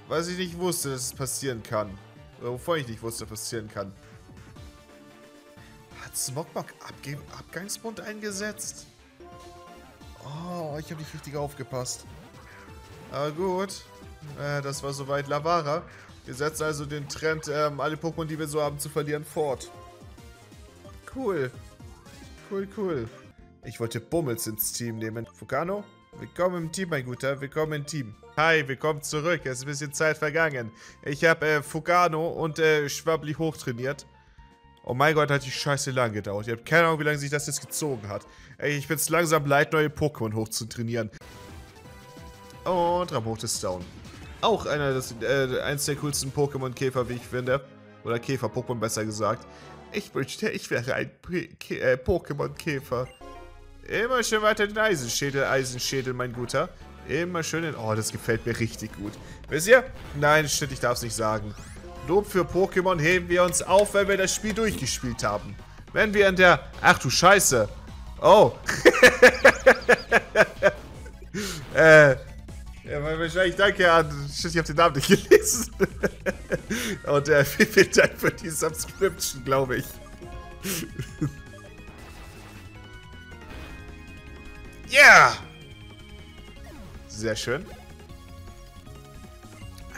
was ich nicht wusste, dass es passieren kann. Oder wovon ich nicht wusste, passieren kann. Hat Smogmog Abge Abgangsbund eingesetzt? Oh, ich habe nicht richtig aufgepasst. Aber gut. Äh, das war soweit Lavara. Wir setzen also den Trend, ähm, alle Pokémon, die wir so haben, zu verlieren, fort. Cool. Cool, cool. Ich wollte Bummels ins Team nehmen. Fugano? Willkommen im Team, mein Guter. Willkommen im Team. Hi, willkommen zurück. Es ist ein bisschen Zeit vergangen. Ich habe äh, Fugano und äh, Schwabbli hochtrainiert. Oh mein Gott, hat die Scheiße lang gedauert. Ihr habt keine Ahnung, wie lange sich das jetzt gezogen hat. Ey, ich bin es langsam leid, neue Pokémon hochzutrainieren. Und Ramot ist down. Auch einer des, äh, eins der coolsten Pokémon-Käfer, wie ich finde. Oder Käfer-Pokémon besser gesagt. Ich wünschte, ich wäre ein äh, Pokémon-Käfer. Immer schön weiter den Eisenschädel, Eisenschädel, mein Guter. Immer schön den... Oh, das gefällt mir richtig gut. Wisst ihr? Nein, shit, ich darf es nicht sagen. Lob für Pokémon heben wir uns auf, wenn wir das Spiel durchgespielt haben. Wenn wir in der... Ach du Scheiße. Oh. äh... Ja, wahrscheinlich danke an... Shit, ich hab den Namen nicht gelesen. Und äh, vielen Dank für die Subscription, glaube ich. yeah! Sehr schön.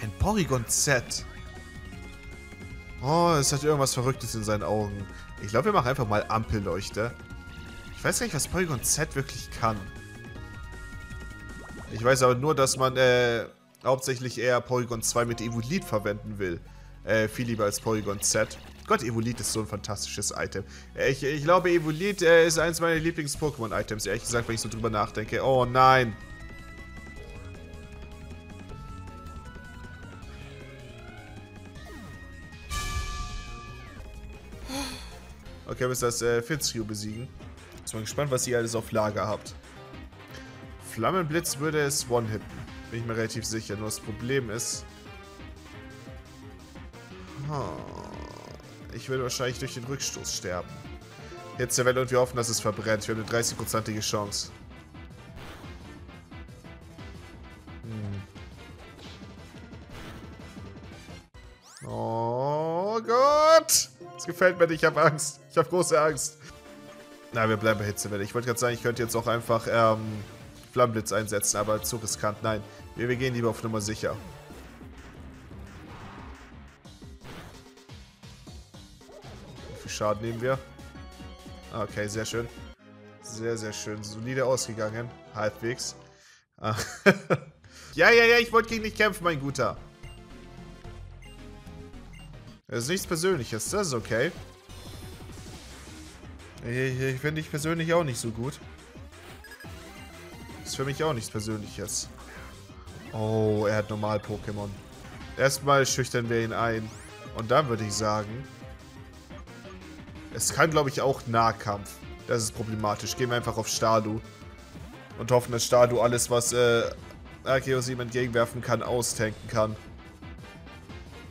Ein Porygon Z. Oh, es hat irgendwas Verrücktes in seinen Augen. Ich glaube, wir machen einfach mal Ampelleuchte. Ich weiß gar nicht, was Porygon Z wirklich kann. Ich weiß aber nur, dass man äh, hauptsächlich eher Porygon 2 mit Evolit verwenden will. Äh, viel lieber als Porygon Z. Gott, Evolit ist so ein fantastisches Item. Äh, ich, ich glaube, Evolit äh, ist eins meiner Lieblings-Pokémon-Items, ehrlich gesagt, wenn ich so drüber nachdenke. Oh nein. Okay, wir müssen das äh, Fitzhugh besiegen. Ich bin gespannt, was ihr alles auf Lager habt. Flammenblitz würde es one-hitten. Bin ich mir relativ sicher. Nur das Problem ist... Ich würde wahrscheinlich durch den Rückstoß sterben. Hitzewelle und wir hoffen, dass es verbrennt. Wir haben eine 30-prozentige Chance. Hm. Oh Gott! Das gefällt mir nicht. Ich habe Angst. Ich habe große Angst. Na, wir bleiben bei Hitzewelle. Ich wollte gerade sagen, ich könnte jetzt auch einfach ähm, Flammenblitz einsetzen, aber zu riskant. Nein, wir, wir gehen lieber auf Nummer sicher. Wie viel Schaden nehmen wir? Okay, sehr schön. Sehr, sehr schön. Solide ausgegangen. Halbwegs. ja, ja, ja, ich wollte gegen dich kämpfen, mein Guter. Das ist nichts Persönliches, das ist okay. Ich, ich finde dich persönlich auch nicht so gut. Ist für mich auch nichts Persönliches. Oh, er hat Normal-Pokémon. Erstmal schüchtern wir ihn ein. Und dann würde ich sagen... Es kann, glaube ich, auch Nahkampf. Das ist problematisch. Gehen wir einfach auf Stalu. Und hoffen, dass Stalu alles, was äh, Arceus ihm entgegenwerfen kann, austanken kann.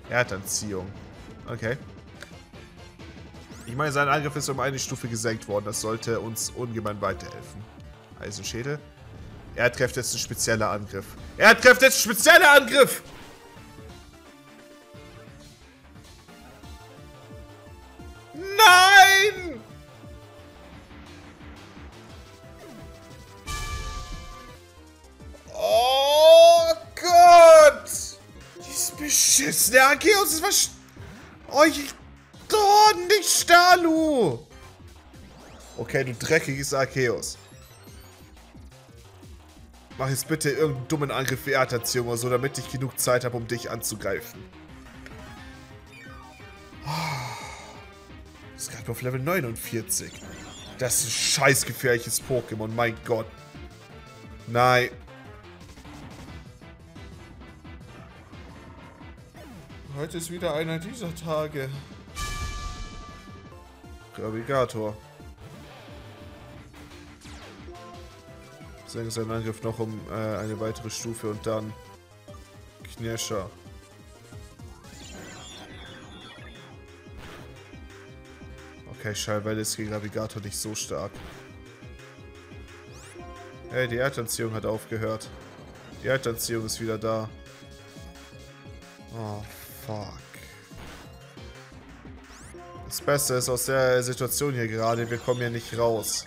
Er hat Anziehung. Okay. Ich meine, sein Angriff ist um eine Stufe gesenkt worden. Das sollte uns ungemein weiterhelfen. Eisenschädel. Erdkräfte ist ein spezieller Angriff. Erdkräfte ist ein spezieller Angriff! Nein! Oh Gott! Dieses beschissene Arceus ist was... Oh, ich... Oh, nicht Stalu! Okay, du dreckiges Arceus. Mach jetzt bitte irgendeinen dummen Angriff wie Erdanziehung oder so, damit ich genug Zeit habe, um dich anzugreifen. Das ist gerade auf Level 49. Das ist ein scheiß gefährliches Pokémon, mein Gott. Nein. Heute ist wieder einer dieser Tage. Gravigator. Senke seinen Angriff noch um äh, eine weitere Stufe und dann Knirscher. Okay, Schallwelle ist gegen Navigator nicht so stark. Hey, die Erdanziehung hat aufgehört. Die Erdanziehung ist wieder da. Oh, fuck. Das Beste ist aus der Situation hier gerade, wir kommen hier nicht raus.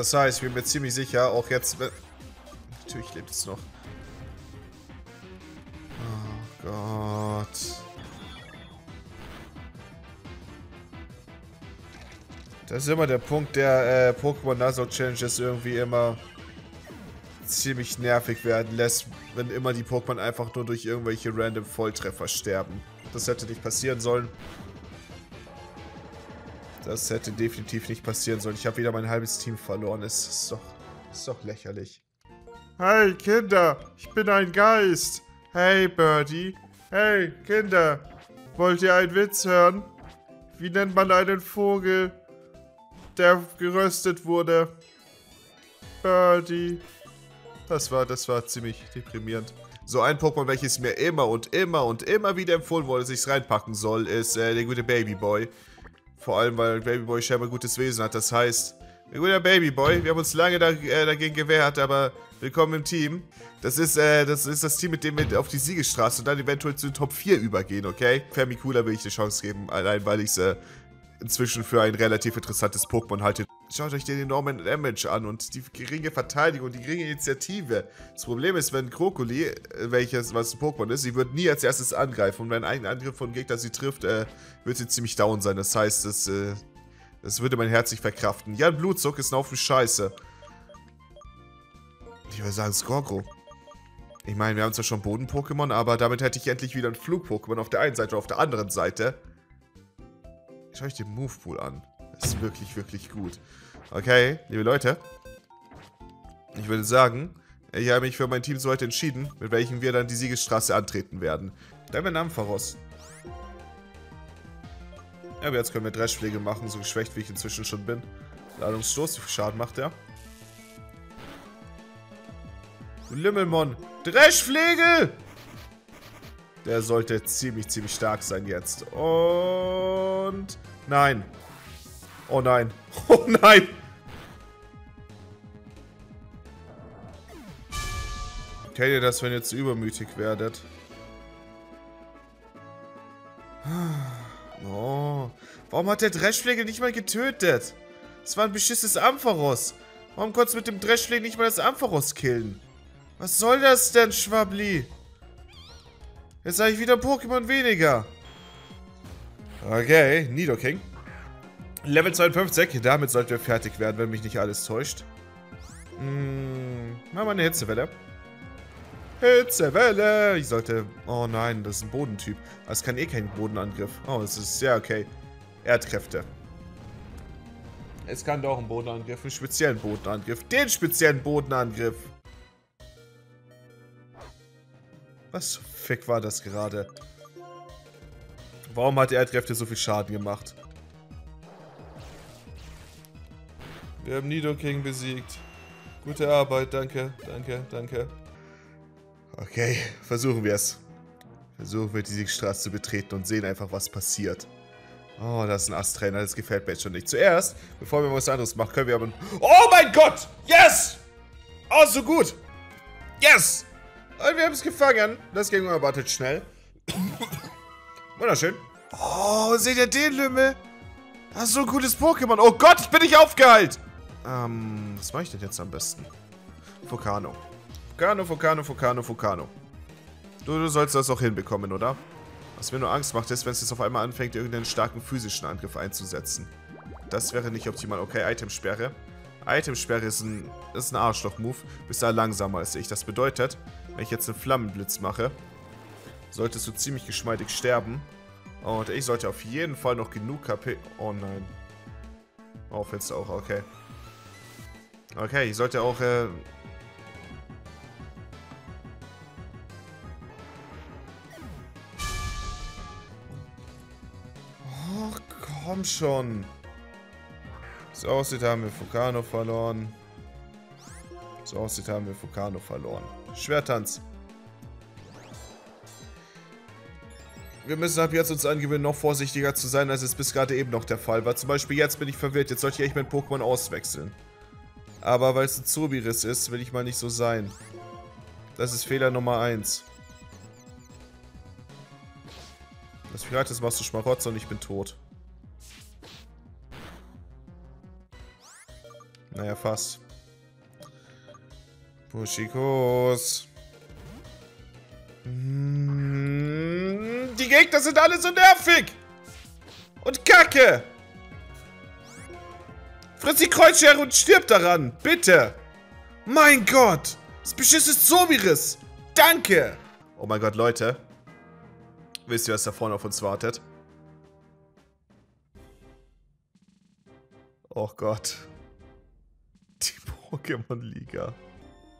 Das heißt, ich bin mir ziemlich sicher, auch jetzt... Natürlich lebt es noch. Oh Gott. Das ist immer der Punkt der äh, Pokémon Nuzlocke Challenges irgendwie immer ziemlich nervig werden lässt, wenn immer die Pokémon einfach nur durch irgendwelche random Volltreffer sterben. Das hätte nicht passieren sollen. Das hätte definitiv nicht passieren sollen. Ich habe wieder mein halbes Team verloren. Es ist doch, ist doch lächerlich. Hey, Kinder, ich bin ein Geist. Hey, Birdie. Hey, Kinder, wollt ihr einen Witz hören? Wie nennt man einen Vogel, der geröstet wurde? Birdie. Das war, das war ziemlich deprimierend. So ein Pokémon, welches mir immer und immer und immer wieder empfohlen wurde, dass ich es reinpacken soll, ist äh, der gute Babyboy. Vor allem, weil Babyboy scheinbar gutes Wesen hat. Das heißt, der gute Babyboy, wir haben uns lange da, äh, dagegen gewehrt, aber willkommen im Team. Das ist, äh, das ist das Team, mit dem wir auf die Siegesstraße und dann eventuell zu den Top 4 übergehen, okay? Fermicula will ich eine Chance geben, allein weil ich es äh, inzwischen für ein relativ interessantes Pokémon halte. Schaut euch den enormen Damage an und die geringe Verteidigung die geringe Initiative. Das Problem ist, wenn Krokoli, äh, welches was ein Pokémon ist, sie wird nie als erstes angreifen. Und wenn ein Angriff von Gegner sie trifft, äh, wird sie ziemlich down sein. Das heißt, das, äh, das würde mein Herz nicht verkraften. Ja, ein Blutzuck ist ein Haufen Scheiße. Ich würde sagen, Skorgro. Ich meine, wir haben zwar schon Boden-Pokémon, aber damit hätte ich endlich wieder ein Flug-Pokémon auf der einen Seite und auf der anderen Seite. Schau ich den Move-Pool an. Das ist wirklich, wirklich gut. Okay, liebe Leute. Ich würde sagen, ich habe mich für mein Team so heute entschieden, mit welchem wir dann die Siegesstraße antreten werden. Dann wir Ampharos. Ja, aber jetzt können wir Dreschpflege machen, so geschwächt wie ich inzwischen schon bin. Ladungsstoß, wie viel Schaden macht der? Limmelmon. Dreschpflege! Der sollte ziemlich, ziemlich stark sein jetzt. Und... Nein. Oh nein. Oh nein. Kennt ihr das, wenn ihr zu übermütig werdet? Oh. Warum hat der Dreschflegel nicht mal getötet? Das war ein beschissenes Ampharos. Warum konntest du mit dem Dreschflegel nicht mal das Ampharos killen? Was soll das denn, Schwabli? Jetzt habe ich wieder Pokémon weniger. Okay, Nidoking. Level 52, damit sollten wir fertig werden, wenn mich nicht alles täuscht. Hm, wir eine Hitzewelle. Hitzewelle! Ich sollte... Oh nein, das ist ein Bodentyp. Das kann eh kein Bodenangriff. Oh, das ist sehr okay. Erdkräfte. Es kann doch einen Bodenangriff, einen speziellen Bodenangriff. Den speziellen Bodenangriff. Was Fick war das gerade? Warum hat die Erdkräfte so viel Schaden gemacht? Wir haben Nidoking besiegt. Gute Arbeit, danke, danke, danke. Okay, versuchen wir es. Versuchen wir die Siegstraße zu betreten und sehen einfach, was passiert. Oh, das ist ein Ast-Trainer, das gefällt mir jetzt schon nicht. Zuerst, bevor wir was anderes machen, können wir aber... Oh mein Gott! Yes! Oh, so gut! Yes! Und wir haben es gefangen. Das ging unerwartet schnell. Wunderschön. Oh, seht ihr den Lümmel? Das ist so ein cooles Pokémon. Oh Gott, ich bin nicht aufgeheilt! Ähm, was mache ich denn jetzt am besten? Focano. Focano, Focano, Focano, Focano. Du, du sollst das auch hinbekommen, oder? Was mir nur Angst macht, ist, wenn es jetzt auf einmal anfängt, irgendeinen starken physischen Angriff einzusetzen. Das wäre nicht optimal. Okay, Itemsperre. Itemsperre ist ein, ist ein Arschloch-Move. Bist da langsamer als ich. Das bedeutet, wenn ich jetzt einen Flammenblitz mache, solltest du ziemlich geschmeidig sterben. Und ich sollte auf jeden Fall noch genug KP... Oh nein. Oh, du auch, okay. Okay, ich sollte auch, äh... Oh, komm schon. So aussieht, haben wir Fukano verloren. So aussieht, haben wir Fukano verloren. Schwertanz. Wir müssen ab jetzt uns angewöhnen, noch vorsichtiger zu sein, als es bis gerade eben noch der Fall war. Zum Beispiel jetzt bin ich verwirrt. Jetzt sollte ich echt mein Pokémon auswechseln. Aber weil es ein Zobiris ist, will ich mal nicht so sein. Das ist Fehler Nummer 1. Das Pirates machst du Schmarotzer und ich bin tot. Naja, fast. Pushikos. Hm, die Gegner sind alle so nervig. Und kacke. Friss die Kreuzschere und stirb daran. Bitte. Mein Gott. Das Beschiss ist Sobiris. Danke. Oh mein Gott, Leute. Wisst ihr, was da vorne auf uns wartet? Oh Gott. Die Pokémon-Liga.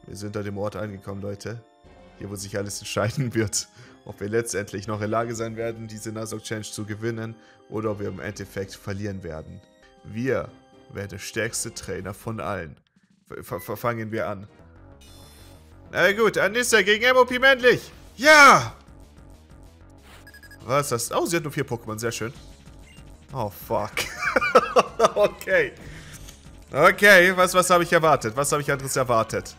Wir sind an dem Ort angekommen, Leute. Hier, wo sich alles entscheiden wird. Ob wir letztendlich noch in Lage sein werden, diese Nuzlocke Challenge zu gewinnen oder ob wir im Endeffekt verlieren werden. Wir werden der stärkste Trainer von allen. F fangen wir an. Na gut, Anissa gegen MOP männlich. Ja! Was ist das? Oh, sie hat nur vier Pokémon. Sehr schön. Oh, fuck. okay. Okay, was, was habe ich erwartet? Was habe ich anderes erwartet?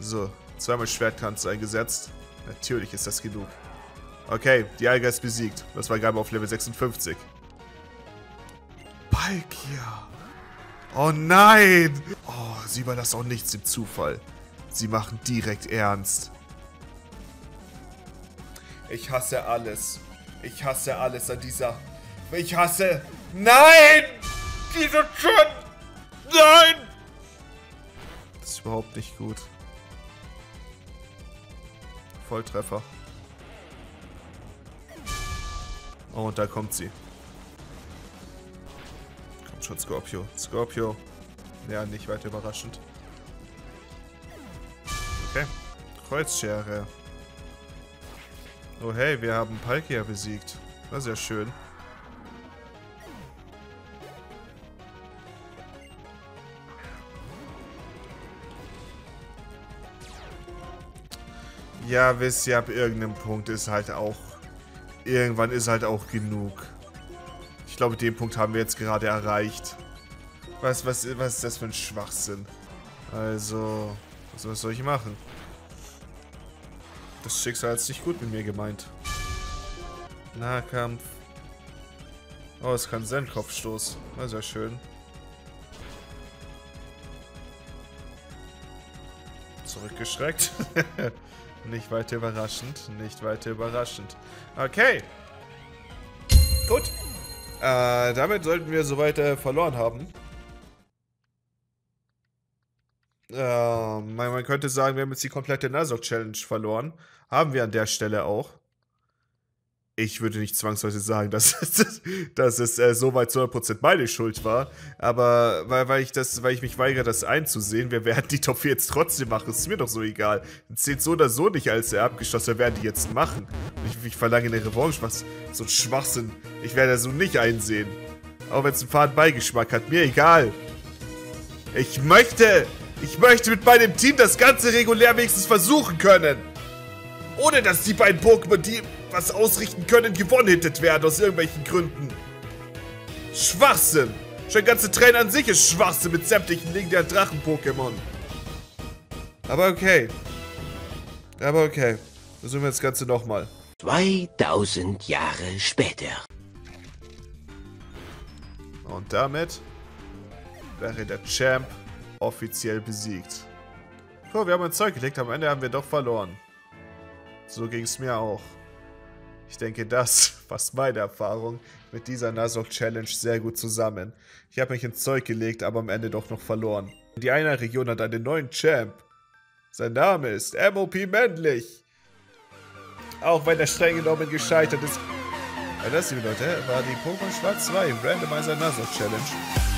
So, zweimal Schwertkanz eingesetzt. Natürlich ist das genug. Okay, die Alga ist besiegt. Das war gerade auf Level 56. Palkia. Oh nein. Oh, sie überlassen auch nichts dem Zufall. Sie machen direkt ernst. Ich hasse alles. Ich hasse alles an dieser... Ich hasse... Nein! Diese Chan! Nein! Das ist überhaupt nicht gut. Volltreffer. Oh, und da kommt sie. Kommt schon, Scorpio. Scorpio. Ja, nicht weiter überraschend. Okay. Kreuzschere. Oh hey, wir haben Palkia besiegt. Das ist ja schön. Ja, wisst ihr, ab irgendeinem Punkt ist halt auch... Irgendwann ist halt auch genug. Ich glaube, den Punkt haben wir jetzt gerade erreicht. Was, was, was ist das für ein Schwachsinn? Also, was, was soll ich machen? Das Schicksal ist nicht gut mit mir gemeint. Nahkampf. Oh, es kann sein Kopfstoß. Ist ja schön. Zurückgeschreckt. nicht weiter überraschend. Nicht weiter überraschend. Okay. Gut. Äh, damit sollten wir soweit äh, verloren haben. Äh, man, könnte sagen, wir haben jetzt die komplette Nuzlocke Challenge verloren. Haben wir an der Stelle auch. Ich würde nicht zwangsweise sagen, dass, dass es äh, soweit zu 100% meine Schuld war. Aber weil, weil, ich das, weil ich mich weigere, das einzusehen, wir werden die Top 4 jetzt trotzdem machen. Ist mir doch so egal. Zählt so oder so nicht als er abgeschlossen. Wir werden die jetzt machen. Ich, ich verlange eine Revanche. Was? So ein Schwachsinn. Ich werde das so nicht einsehen. Auch wenn es einen faden Beigeschmack hat. Mir egal. Ich möchte ich möchte mit meinem Team das Ganze regulär wenigstens versuchen können. Ohne dass die beiden Pokémon, die was ausrichten können, gewonnen werden aus irgendwelchen Gründen. Schwachsinn. Schon ganze Trainer an sich ist Schwachsinn mit sämtlichen legendären Drachen-Pokémon. Aber okay. Aber okay. Versuchen wir das Ganze nochmal. 2000 Jahre später. Und damit wäre der Champ offiziell besiegt. Cool, wir haben ein Zeug gelegt, am Ende haben wir doch verloren. So ging es mir auch. Ich denke, das fasst meine Erfahrung mit dieser Nuzlocke Challenge sehr gut zusammen. Ich habe mich ins Zeug gelegt, aber am Ende doch noch verloren. Die eine Region hat einen neuen Champ. Sein Name ist MOP Männlich. Auch wenn er streng genommen gescheitert ist. Das, liebe Leute, war die Pokémon Schwarz 2 Randomizer Nuzlocke Challenge.